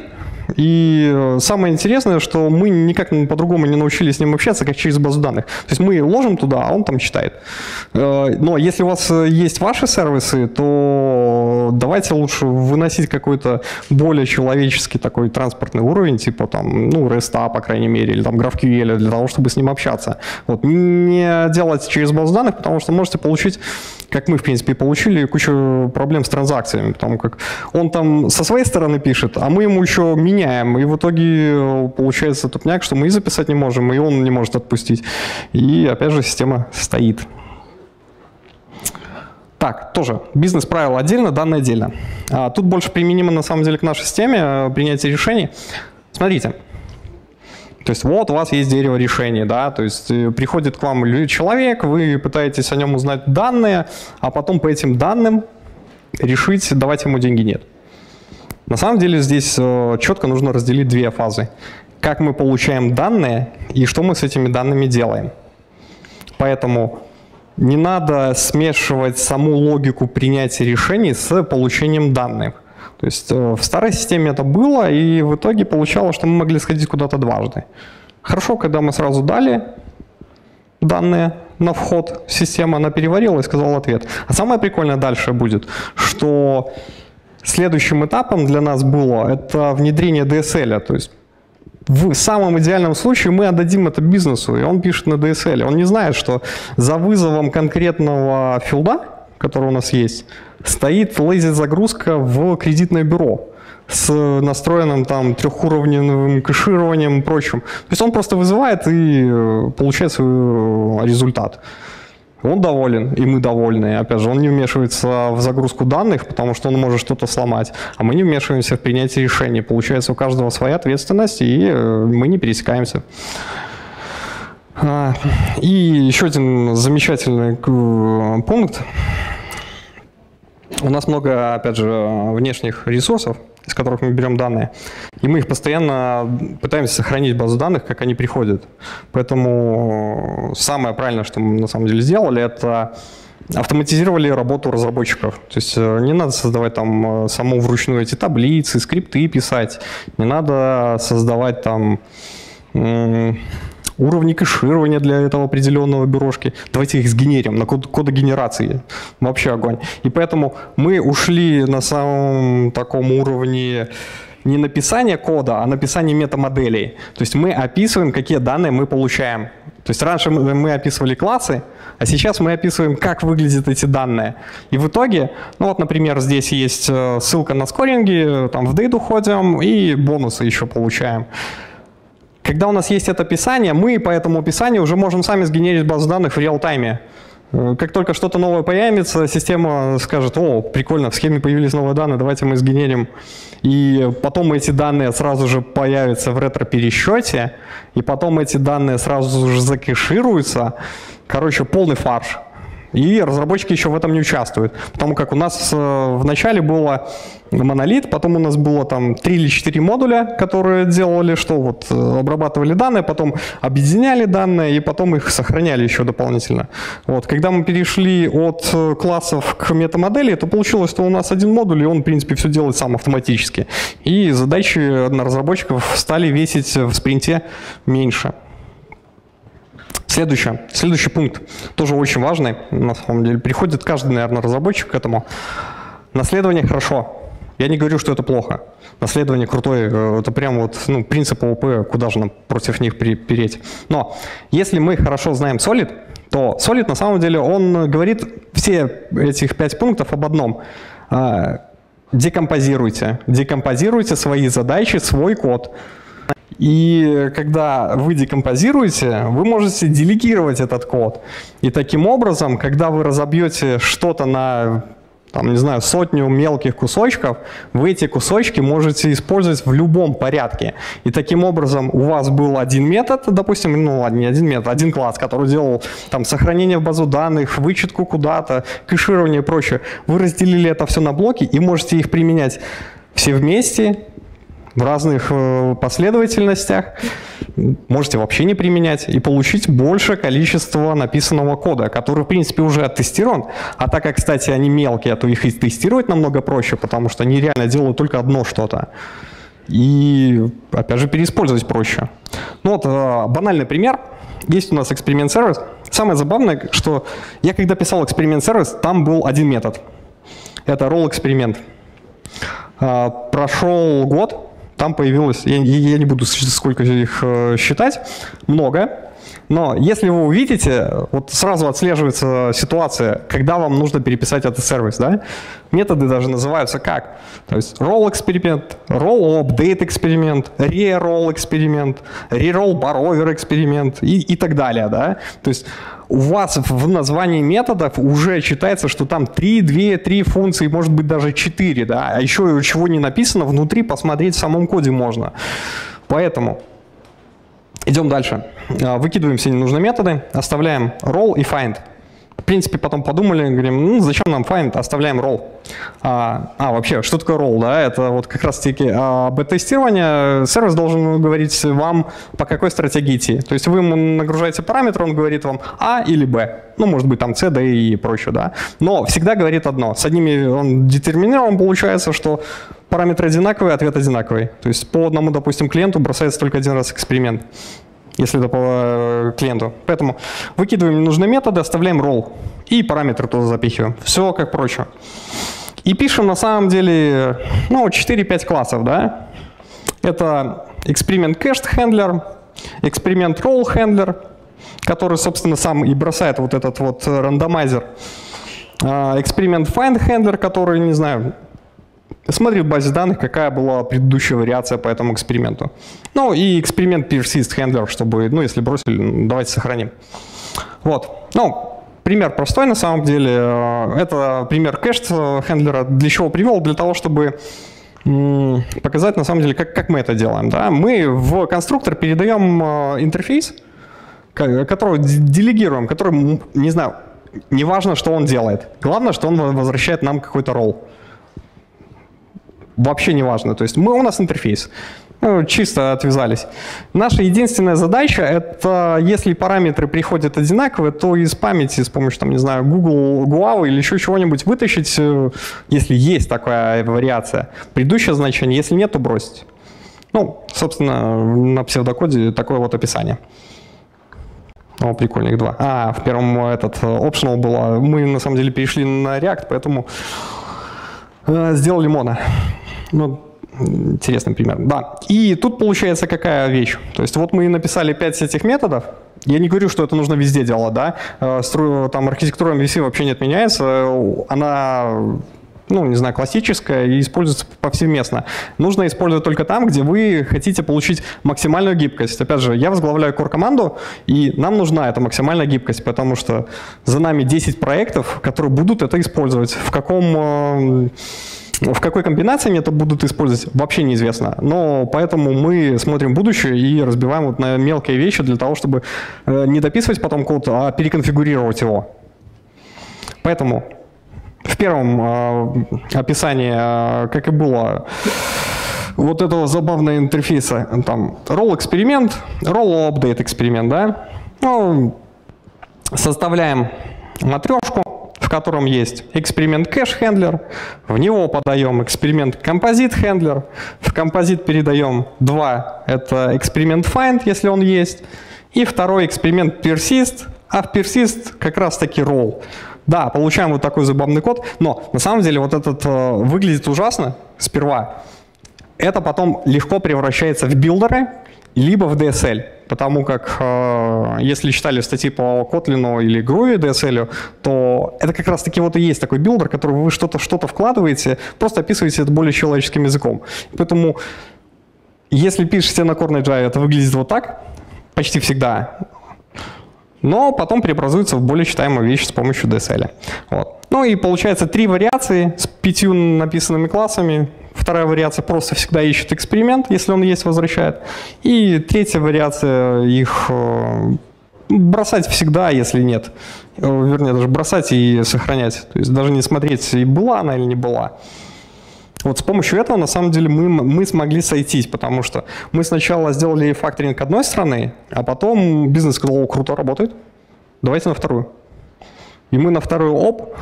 и э, самое интересное, что мы никак по-другому не научились с ним общаться, как через базу данных. То есть мы ложим туда, а он там читает. Э, но если у вас э, есть ваши сервисы, то давайте лучше выносить какой-то более человеческий такой транспортный уровень, типа там, ну, REST, по крайней мере, или там GraphQL, для того, чтобы с ним общаться. Вот. Не делать через базу данных, потому что можете получить как мы, в принципе, получили кучу проблем с транзакциями, потому как он там со своей стороны пишет, а мы ему еще меняем, и в итоге э, получается тупняк, что мы и записать не можем, и он не может отпустить. И опять же система стоит. Так, тоже бизнес-правило отдельно, данные отдельно. А, тут больше применимо на самом деле к нашей системе э, принятия решений. Смотрите, то есть вот у вас есть дерево решений, да, то есть э, приходит к вам человек, вы пытаетесь о нем узнать данные, а потом по этим данным решить, давать ему деньги нет. На самом деле здесь э, четко нужно разделить две фазы. Как мы получаем данные и что мы с этими данными делаем. Поэтому не надо смешивать саму логику принятия решений с получением данных. То есть э, в старой системе это было, и в итоге получалось, что мы могли сходить куда-то дважды. Хорошо, когда мы сразу дали данные на вход, система она переварила и сказала ответ. А самое прикольное дальше будет, что следующим этапом для нас было это внедрение DSL. То есть в самом идеальном случае мы отдадим это бизнесу, и он пишет на DSL. Он не знает, что за вызовом конкретного филда, который у нас есть, стоит лазит загрузка в кредитное бюро с настроенным там трехуровневым кэшированием и прочим. То есть он просто вызывает и э, получает свой э, результат. Он доволен, и мы довольны. Опять же, он не вмешивается в загрузку данных, потому что он может что-то сломать, а мы не вмешиваемся в принятие решений. Получается, у каждого своя ответственность, и э, мы не пересекаемся. А, и еще один замечательный пункт у нас много, опять же, внешних ресурсов, из которых мы берем данные, и мы их постоянно пытаемся сохранить базу данных, как они приходят. Поэтому самое правильное, что мы на самом деле сделали, это автоматизировали работу разработчиков. То есть э, не надо создавать там э, саму вручную эти таблицы, скрипты писать, не надо создавать там уровни кэширования для этого определенного бюрошки. Давайте их сгенерим на код, кодогенерации. Вообще огонь. И поэтому мы ушли на самом таком уровне не написание кода, а написание метамоделей. То есть мы описываем, какие данные мы получаем. То есть раньше мы описывали классы, А сейчас мы описываем, как выглядят эти данные. И в итоге, ну вот, например, здесь есть э, ссылка на скоринги, там в дейду ходим и бонусы еще получаем. Когда у нас есть это описание, мы по этому описанию уже можем сами сгенерить базу данных в реал-тайме. Э, как только что-то новое появится, система скажет, о, прикольно, в схеме появились новые данные, давайте мы сгенерим. И потом эти данные сразу же появятся в ретро-пересчете, и потом эти данные сразу же закешируются. Короче, полный фарш. И разработчики еще в этом не участвуют. Потому как у нас э, в начале было монолит, потом у нас было там 3 или 4 модуля, которые делали, что вот э, обрабатывали данные, потом объединяли данные и потом их сохраняли еще дополнительно. Вот. Когда мы перешли от э, классов к метамодели, то получилось, что у нас один модуль, и он, в принципе, все делает сам автоматически. И задачи на разработчиков стали весить в спринте меньше. Следующее. Следующий пункт, тоже очень важный, на самом деле. Приходит каждый, наверное, разработчик к этому. Наследование хорошо. Я не говорю, что это плохо. Наследование крутое, э, это прям вот ну, принцип ООП, куда же нам против них переть. Но если мы хорошо знаем Solid, то Solid на самом деле, он говорит все этих пять пунктов об одном. А, декомпозируйте. Декомпозируйте свои задачи, свой код. И когда вы декомпозируете, вы можете делегировать этот код. И таким образом, когда вы разобьете что-то на там, не знаю, сотню мелких кусочков, вы эти кусочки можете использовать в любом порядке. И таким образом у вас был один метод, допустим, ну ладно, не один метод, один класс, который делал там сохранение в базу данных, вычетку куда-то, кэширование и прочее. Вы разделили это все на блоки и можете их применять все вместе в разных э, последовательностях, можете вообще не применять и получить большее количество написанного кода, который, в принципе, уже оттестирован. А так как, кстати, они мелкие, то их и тестировать намного проще, потому что они реально делают только одно что-то. И, опять же, переиспользовать проще. Ну вот, э, банальный пример. Есть у нас эксперимент-сервис. Самое забавное, что я когда писал эксперимент-сервис, там был один метод. Это roll-эксперимент. Э, прошел год, там появилось, я, я не буду сколько их э, считать, много. Но если вы увидите, вот сразу отслеживается ситуация, когда вам нужно переписать этот сервис. Да? Методы даже называются как? То есть roll эксперимент, roll update эксперимент, re-roll эксперимент, re-roll barover эксперимент и, и так далее. Да? То есть у вас в названии методов уже читается, что там 3, 2, 3 функции, может быть даже 4, да, а еще чего не написано, внутри посмотреть в самом коде можно. Поэтому идем дальше. А, выкидываем все ненужные методы, оставляем roll и find в принципе, потом подумали, говорим, ну, зачем нам find, оставляем roll. А, а, вообще, что такое roll, да? Это вот как раз-таки а, бета-тестирование. Сервис должен говорить вам, по какой стратегии идти. То есть вы ему нагружаете параметр, он говорит вам А или Б. Ну, может быть, там С, Д и прочее, да. Но всегда говорит одно. С одними он детерминирован, получается, что параметры одинаковые, ответ одинаковый. То есть по одному, допустим, клиенту бросается только один раз эксперимент если это по э, клиенту. Поэтому выкидываем ненужные методы, оставляем roll и параметры туда запихиваем. Все как прочее. И пишем на самом деле ну, 4-5 классов. Да? Это experiment cached handler, experiment roll handler, который, собственно, сам и бросает вот этот вот рандомайзер. А, find handler, который, не знаю, смотрит в базе данных, какая была предыдущая вариация по этому эксперименту. Ну и эксперимент persist handler, чтобы, ну если бросили, давайте сохраним. Вот. Ну, пример простой на самом деле. Это пример кэш хендлера. Для чего привел? Для того, чтобы показать на самом деле, как, как мы это делаем. Да? Мы в конструктор передаем э, интерфейс, который делегируем, который, не знаю, не важно, что он делает. Главное, что он возвращает нам какой-то ролл вообще не важно. То есть мы, у нас интерфейс. Ну, чисто отвязались. Наша единственная задача — это если параметры приходят одинаковые, то из памяти с помощью, там, не знаю, Google Guava или еще чего-нибудь вытащить, э, если есть такая вариация, предыдущее значение, если нет, то бросить. Ну, собственно, на псевдокоде такое вот описание. О, прикольных два. А, в первом этот э, optional было. Мы на самом деле перешли на React, поэтому э, сделали моно. Ну, интересный пример. Да. И тут получается какая вещь? То есть вот мы написали 5 этих методов, Я не говорю, что это нужно везде делать, да. Э, там архитектура MVC вообще не отменяется. Она ну, не знаю, классическая и используется повсеместно. Нужно использовать только там, где вы хотите получить максимальную гибкость. Опять же, я возглавляю core-команду, и нам нужна эта максимальная гибкость, потому что за нами 10 проектов, которые будут это использовать. В каком э, в какой комбинации они это будут использовать, вообще неизвестно. Но поэтому мы смотрим будущее и разбиваем вот на мелкие вещи для того, чтобы э, не дописывать потом код, а переконфигурировать его. Поэтому в первом э, описании, э, как и было, вот этого забавного интерфейса, там, roll эксперимент, roll update эксперимент, да, ну, составляем матрешку, котором есть эксперимент кэш хендлер, в него подаем эксперимент композит хендлер, в композит передаем два, это эксперимент find, если он есть, и второй эксперимент persist, а в persist как раз таки roll. Да, получаем вот такой забавный код, но на самом деле вот этот э, выглядит ужасно сперва. Это потом легко превращается в билдеры, либо в DSL. Потому как, э, если читали статьи по Kotlin или Groovy DSL, то это как раз таки вот и есть такой билдер, который вы что-то что-то вкладываете, просто описываете это более человеческим языком. Поэтому, если пишете на Core Java, это выглядит вот так, почти всегда но потом преобразуется в более читаемую вещь с помощью DSL. Вот. Ну и получается три вариации с пятью написанными классами. Вторая вариация просто всегда ищет эксперимент, если он есть, возвращает. И третья вариация их э, бросать всегда, если нет. Э, вернее, даже бросать и сохранять. То есть даже не смотреть, и была она или не была. Вот с помощью этого, на самом деле, мы, мы смогли сойтись, потому что мы сначала сделали факторинг одной страны, а потом бизнес сказал, круто, работает, давайте на вторую. И мы на вторую, оп,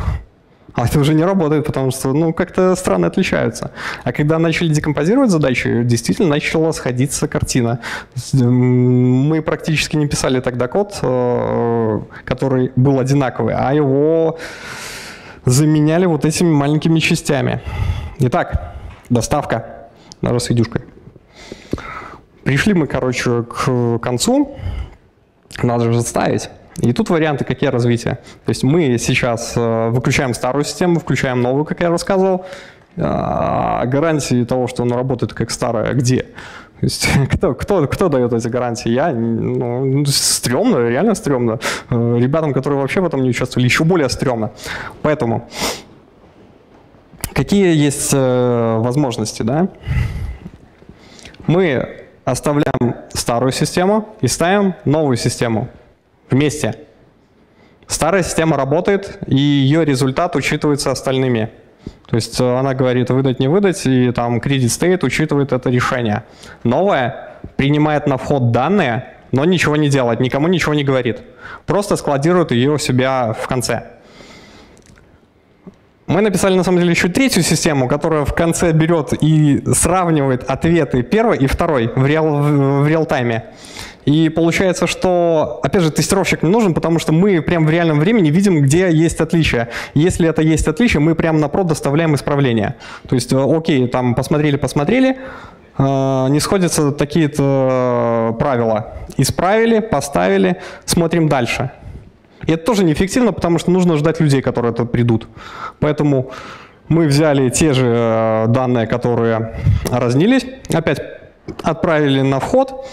а это уже не работает, потому что, ну, как-то страны отличаются. А когда начали декомпозировать задачи, действительно начала сходиться картина. Мы практически не писали тогда код, э, который был одинаковый, а его заменяли вот этими маленькими частями. Итак, доставка с видюшкой. Пришли мы, короче, к концу. Надо же ставить. И тут варианты, какие развития. То есть мы сейчас э, выключаем старую систему, включаем новую, как я рассказывал. А гарантии того, что она работает как старая, где? То есть, [LAUGHS] кто, кто, кто дает эти гарантии? Я, ну, стрёмно, реально стрёмно. Э, ребятам, которые вообще в этом не участвовали, еще более стрёмно. Поэтому Какие есть э, возможности, да? Мы оставляем старую систему и ставим новую систему вместе. Старая система работает, и ее результат учитывается остальными. То есть э, она говорит выдать, не выдать, и там credit state учитывает это решение. Новая принимает на вход данные, но ничего не делает, никому ничего не говорит. Просто складирует ее у себя в конце. Мы написали на самом деле еще третью систему, которая в конце берет и сравнивает ответы первой и второй в, реал, в реал-тайме. И получается, что, опять же, тестировщик не нужен, потому что мы прямо в реальном времени видим, где есть отличия. Если это есть отличие, мы прямо на прод доставляем исправления. То есть, э, окей, там посмотрели, посмотрели, э, не сходятся такие-то правила. Исправили, поставили, смотрим дальше. И это тоже неэффективно, потому что нужно ждать людей, которые тут придут. Поэтому мы взяли те же э, данные, которые разнились, опять отправили на вход,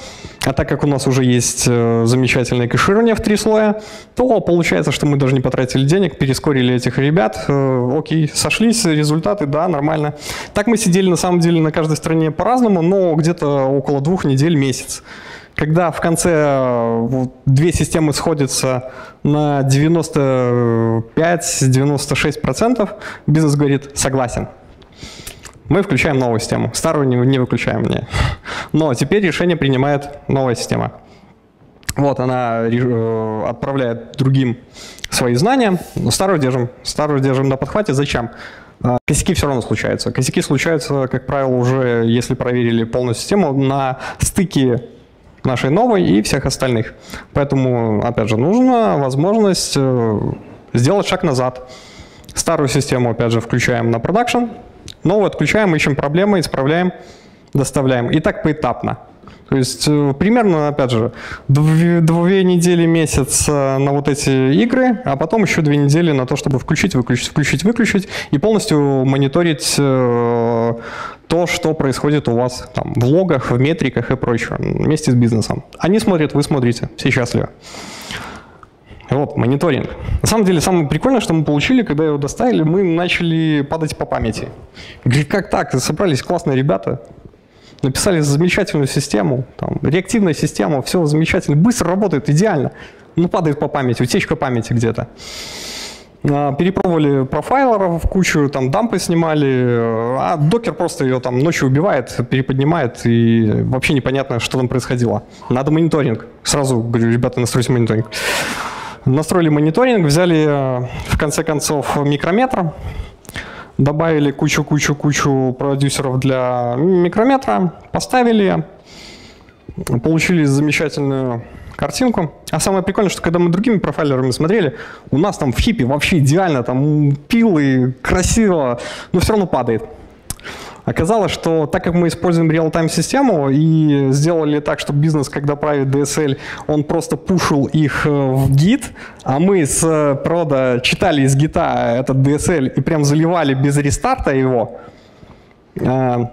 а так как у нас уже есть э, замечательное кэширование в три слоя, то получается, что мы даже не потратили денег, перескорили этих ребят, э, окей, сошлись, результаты, да, нормально. Так мы сидели на самом деле на каждой стране по-разному, но где-то около двух недель, месяц. Когда в конце э, две системы сходятся на 95-96%, бизнес говорит «согласен». Мы включаем новую систему. Старую не, не выключаем. Не. Но теперь решение принимает новая система. Вот она э, отправляет другим свои знания, но старую держим. Старую держим на подхвате. Зачем? А, косяки все равно случаются. Косяки случаются, как правило, уже, если проверили полную систему, на стыке нашей новой и всех остальных. Поэтому, опять же, нужна возможность э, сделать шаг назад. Старую систему, опять же, включаем на продакшн, новую отключаем, ищем проблемы, исправляем, доставляем. И так поэтапно. То есть э, примерно, опять же, две, две недели, месяц э, на вот эти игры, а потом еще две недели на то, чтобы включить, выключить, включить, выключить и полностью мониторить э, то, что происходит у вас там, в логах, в метриках и прочее, вместе с бизнесом. Они смотрят, вы смотрите, все счастливы. Вот, мониторинг. На самом деле, самое прикольное, что мы получили, когда его доставили, мы начали падать по памяти. Говорит, как так? Собрались классные ребята, написали замечательную систему, там, реактивная система, все замечательно, быстро работает, идеально. Ну, падает по памяти, утечка памяти где-то. А, перепробовали профайлеров, кучу там дампы снимали, а докер просто ее там ночью убивает, переподнимает, и вообще непонятно, что там происходило. Надо мониторинг. Сразу говорю, ребята, настройте мониторинг. Настроили мониторинг, взяли э, в конце концов микрометр, добавили кучу-кучу-кучу продюсеров для микрометра, поставили, получили замечательную картинку. А самое прикольное, что когда мы другими профайлерами смотрели, у нас там в хипе вообще идеально, там пилы, красиво, но все равно падает. Оказалось, что так как мы используем реал-тайм систему и сделали так, чтобы бизнес, когда правит DSL, он просто пушил их э, в гид, а мы с э, прода читали из гита этот DSL и прям заливали без рестарта его, э,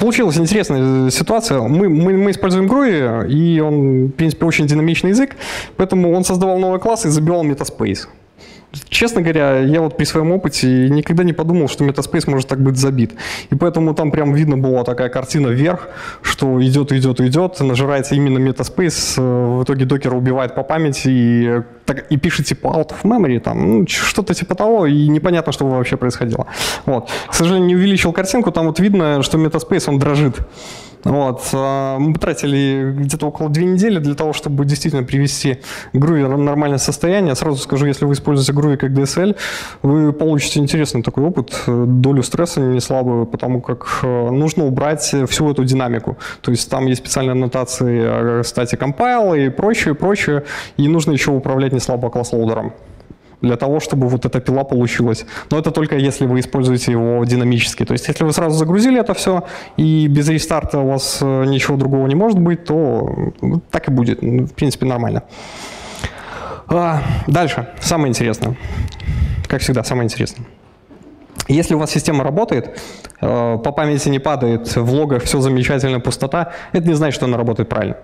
Получилась интересная ситуация. Мы, мы, мы используем GUI, и он, в принципе, очень динамичный язык, поэтому он создавал новый класс и забивал Metaspace. Честно говоря, я вот при своем опыте никогда не подумал, что Metaspace может так быть забит. И поэтому там прям видно была такая картина вверх, что идет, идет, идет, нажирается именно Metaspace, э, в итоге докер убивает по памяти и, так, и пишет типа out of memory, там, ну, что-то типа того, и непонятно, что вообще происходило. Вот. К сожалению, не увеличил картинку, там вот видно, что Metaspace, он дрожит. Вот. А, мы потратили где-то около две недели для того, чтобы действительно привести Groovy в нормальное состояние. Сразу скажу, если вы используете Groovy как DSL, вы получите интересный такой опыт, долю стресса не слабую, потому как э, нужно убрать всю эту динамику. То есть там есть специальные аннотации стати compile и прочее, прочее, и нужно еще управлять не слабо класс-лоудером для того, чтобы вот эта пила получилась. Но это только если вы используете его динамически. То есть если вы сразу загрузили это все, и без рестарта у вас э, ничего другого не может быть, то так и будет. В принципе, нормально. А, дальше. Самое интересное. Как всегда, самое интересное. Если у вас система работает, э, по памяти не падает, в логах все замечательно, пустота, это не значит, что она работает правильно.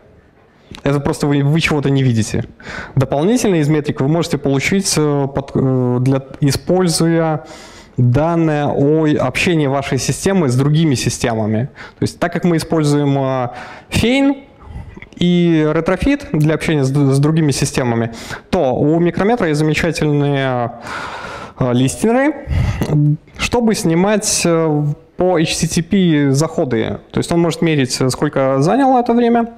Это просто вы, вы чего-то не видите. Дополнительно из метрик вы можете получить, э, под, э, для, используя данные о общении вашей системы с другими системами. То есть так как мы используем Feign э, и Retrofit для общения с, с другими системами, то у микрометра есть замечательные листинеры, чтобы снимать по HTTP заходы. То есть он может мерить, сколько заняло это время,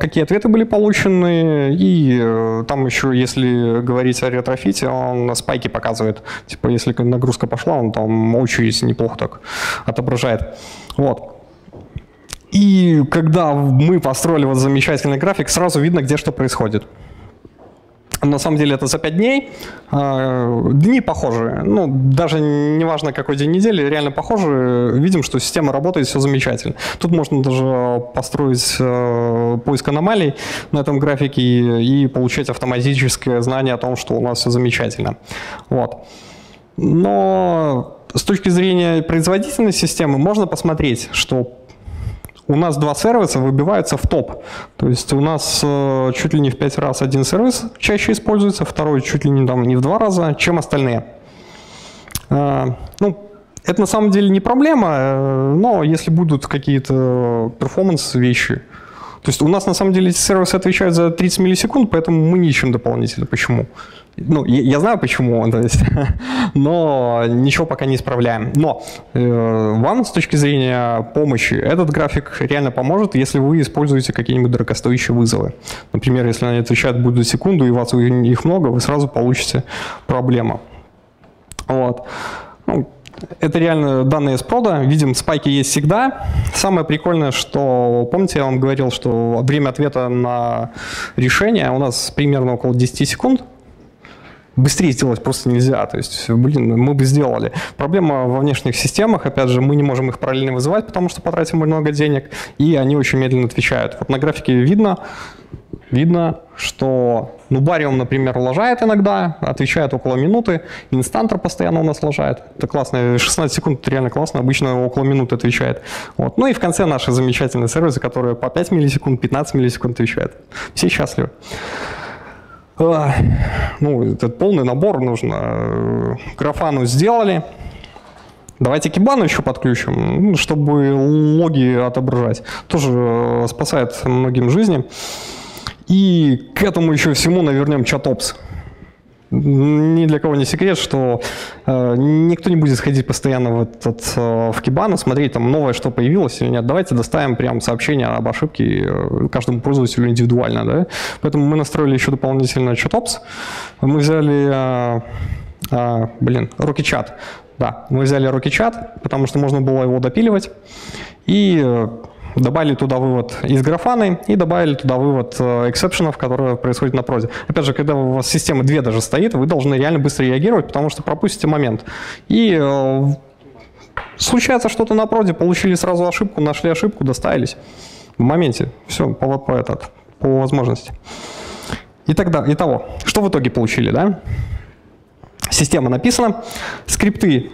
какие ответы были получены, и э, там еще, если говорить о ретрофите, он спайки показывает. Типа, если нагрузка пошла, он там очередь неплохо так отображает. Вот. И когда мы построили вот замечательный график, сразу видно, где что происходит. На самом деле это за 5 дней. А, дни похожи. Ну, даже не важно, какой день недели, реально похожи. Видим, что система работает, все замечательно. Тут можно даже построить э, поиск аномалий на этом графике и, получать автоматическое знание о том, что у нас все замечательно. Вот. Но с точки зрения производительной системы можно посмотреть, что у нас два сервиса выбиваются в топ. То есть у нас э, чуть ли не в пять раз один сервис чаще используется, второй чуть ли не, там, не в два раза, чем остальные. Э, ну, это на самом деле не проблема, э, но если будут какие-то перформанс-вещи, то есть у нас на самом деле сервисы отвечают за 30 миллисекунд, поэтому мы не ищем дополнительно. Почему? Ну, я, знаю, почему, [LAUGHS] то есть, но ничего пока не исправляем. Но э, вам с точки зрения помощи этот график реально поможет, если вы используете какие-нибудь дорогостоящие вызовы. Например, если они отвечают будут секунду, и у вас их много, вы сразу получите проблему. Вот. Ну, это реально данные с прода. Видим, спайки есть всегда. Самое прикольное, что, помните, я вам говорил, что время ответа на решение у нас примерно около 10 секунд. Быстрее сделать просто нельзя. То есть, блин, мы бы сделали. Проблема во внешних системах, опять же, мы не можем их параллельно вызывать, потому что потратим много денег, и они очень медленно отвечают. Вот на графике видно, видно, что ну, Бариум, например, лажает иногда, отвечает около минуты, Инстантер постоянно у нас лажает. Это классно, 16 секунд это реально классно, обычно около минуты отвечает. Вот. Ну и в конце наши замечательные сервисы, которые по 5 миллисекунд, 15 миллисекунд отвечают. Все счастливы. Ну, этот полный набор нужно. Графану сделали. Давайте кибану еще подключим, ну, чтобы логи отображать. Тоже э, спасает многим жизни. И к этому еще всему навернем чатопс. Ни для кого не секрет, что э, никто не будет сходить постоянно в, этот, э, в Кибану, смотреть, там новое что появилось или нет. Давайте доставим прям сообщение об ошибке э, каждому пользователю индивидуально. Да? Поэтому мы настроили еще дополнительно чатопс. Мы взяли, э, э, блин, RocketChat. Да, мы взяли RocketChat, потому что можно было его допиливать. И э, добавили туда вывод из графаны и добавили туда вывод э, эксепшенов, которые происходят на проде. Опять же, когда у вас система 2 даже стоит, вы должны реально быстро реагировать, потому что пропустите момент. И э, случается что-то на проде, получили сразу ошибку, нашли ошибку, доставились в моменте. Все, по, по, этот, по возможности. И тогда, итого, что в итоге получили, да? Система написана, скрипты,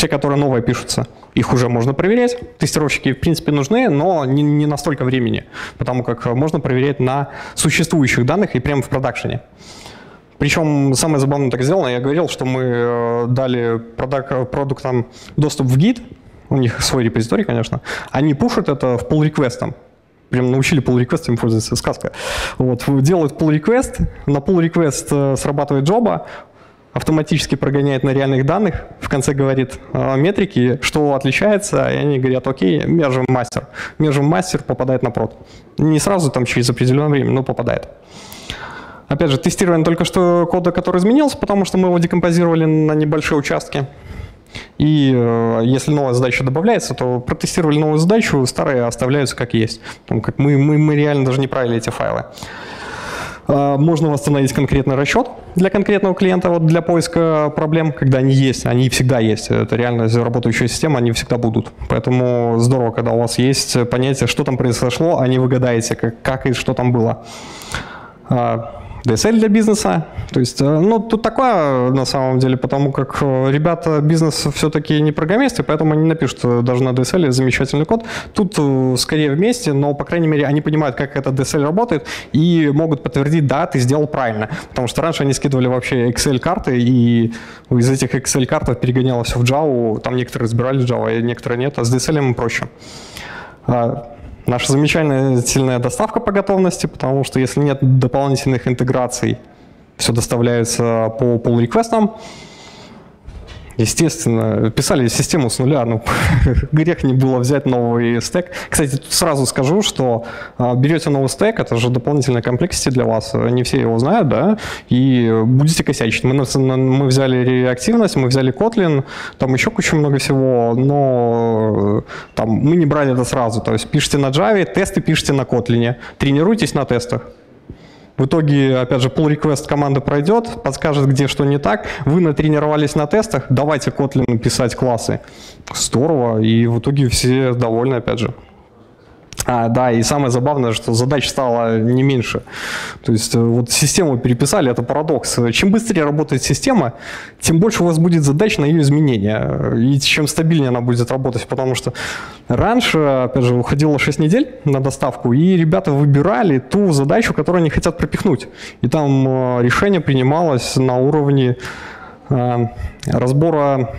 те, которые новые пишутся – их уже можно проверять. Тестировщики, в принципе, нужны, но не, не настолько времени, потому как можно проверять на существующих данных и прямо в продакшене. Причем самое забавное так сделано, я говорил, что мы э, дали продак, продуктам доступ в гид, у них свой репозиторий, конечно, они пушат это в pull реквестом прям научили pull реквестами пользоваться, сказка. Вот, делают pull request, на pull request э, срабатывает джоба, автоматически прогоняет на реальных данных, в конце говорит э, метрики, что отличается, и они говорят, окей, мержим мастер. Мержим мастер попадает на прод. Не сразу, там через определенное время, но попадает. Опять же, тестирование только что кода, который изменился, потому что мы его декомпозировали на небольшие участки. И э, если новая задача добавляется, то протестировали новую задачу, старые оставляются как есть. Как мы, мы, мы реально даже не правили эти файлы. А, можно восстановить конкретный расчет для конкретного клиента, вот для поиска проблем, когда они есть, они всегда есть. Это реально работающая система, они всегда будут. Поэтому здорово, когда у вас есть понятие, что там произошло, а не вы гадаете, как, как и что там было. А, DSL для бизнеса. То есть, э, ну, тут такое на самом деле, потому как э, ребята бизнес все-таки не программисты, поэтому они напишут э, даже на DSL замечательный код. Тут скорее вместе, но, по крайней мере, они понимают, как этот DSL работает и могут подтвердить, да, ты сделал правильно. Потому что раньше они скидывали вообще Excel-карты, и из этих Excel-картов перегонялось все в Java. Там некоторые разбирали Java, а некоторые нет, а с DSL проще. Наша замечательная доставка по готовности, потому что если нет дополнительных интеграций, все доставляется по pull реквестам Естественно, писали систему с нуля, ну, [LAUGHS] грех не было взять новый стек. Кстати, сразу скажу, что а, берете новый стек, это же дополнительная комплексити для вас, не все его знают, да, и будете косячить. Мы, мы взяли реактивность, мы взяли Kotlin, там еще куча много всего, но там мы не брали это сразу, то есть пишите на Java, тесты пишите на Kotlin, тренируйтесь на тестах. В итоге, опять же, pull request команда пройдет, подскажет, где что не так. Вы натренировались на тестах, давайте Kotlin писать классы. Здорово, и в итоге все довольны, опять же. А, да, и самое забавное, что задач стало не меньше. То есть э, вот систему переписали, это парадокс. Чем быстрее работает система, тем больше у вас будет задач на ее изменения. И чем стабильнее она будет работать, потому что раньше, опять же, уходило 6 недель на доставку, и ребята выбирали ту задачу, которую они хотят пропихнуть. И там э, решение принималось на уровне э, разбора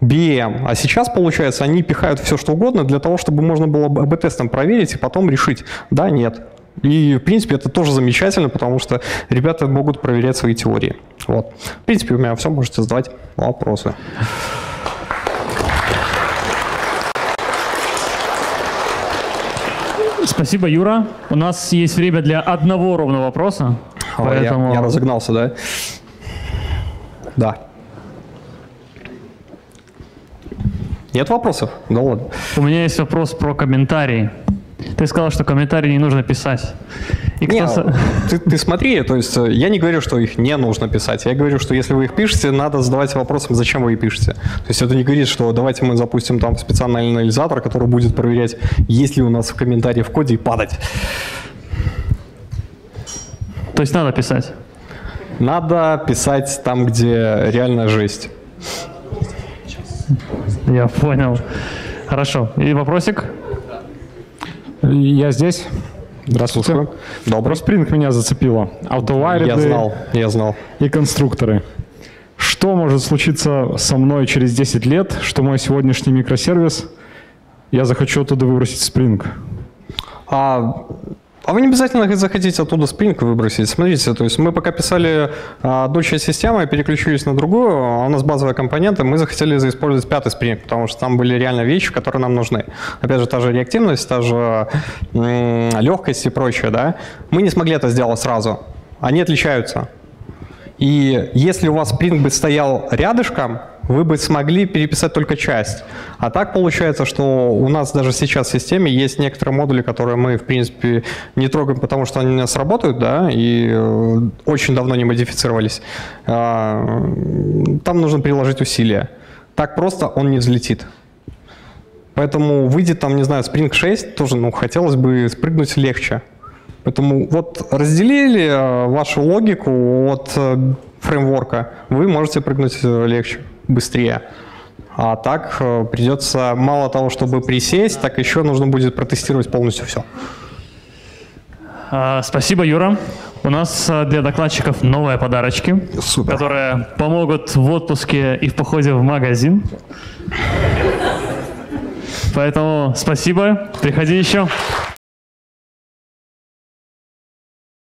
BM. А сейчас, получается, они пихают все, что угодно для того, чтобы можно было АБ-тестом проверить и потом решить, да, нет. И, в принципе, это тоже замечательно, потому что ребята могут проверять свои теории. Вот. В принципе, у меня все, можете задавать вопросы. Спасибо, Юра. У нас есть время для одного ровного вопроса. О, поэтому... я, я разогнался, да? Да. Нет вопросов? Ну ладно. У меня есть вопрос про комментарии. Ты сказал, что комментарии не нужно писать. И кто Не, со- ты, ты смотри, то есть э, я не говорю, что их не нужно писать. Я говорю, что если вы их пишете, надо задавать вопросом, зачем вы их пишете. То есть это не говорит, что давайте мы запустим там специальный анализатор, который будет проверять, есть ли у нас в комментарии в коде и падать. То есть надо писать. Надо писать там, где реально жесть. Я понял. Хорошо. И вопросик? Я здесь. Здравствуйте. Слушаю. Добрый. Spring меня зацепило. Автовайреды Я знал, я знал. и конструкторы. Что может случиться со мной через 10 лет, что мой сегодняшний микросервис, я захочу оттуда выбросить Spring? А, а вы не обязательно захотите оттуда Spring выбросить. Смотрите, то есть мы пока писали а, одну часть системы, переключились на другую, а у нас базовые компоненты, мы захотели использовать пятый Spring, потому что там были реально вещи, которые нам нужны. Опять же, та же реактивность, та же легкость и прочее, да. Мы не смогли это сделать сразу. Они отличаются. И если у вас Spring бы стоял рядышком, вы бы смогли переписать только часть. А так получается, что у нас даже сейчас в системе есть некоторые модули, которые мы, в принципе, не трогаем, потому что они у нас работают, да, и э, очень давно не модифицировались. А, Там нужно приложить усилия. Так просто он не взлетит. Поэтому выйдет там, не знаю, Spring 6, тоже, ну, хотелось бы спрыгнуть легче. Поэтому вот разделили э, вашу логику от э, фреймворка, вы можете прыгнуть э, легче, быстрее. А так придется мало того, чтобы присесть, так еще нужно будет протестировать полностью все. А, Спасибо, Юра. У нас для докладчиков новые подарочки, Супер. которые помогут в отпуске и в походе в магазин. Поэтому спасибо. Приходи еще.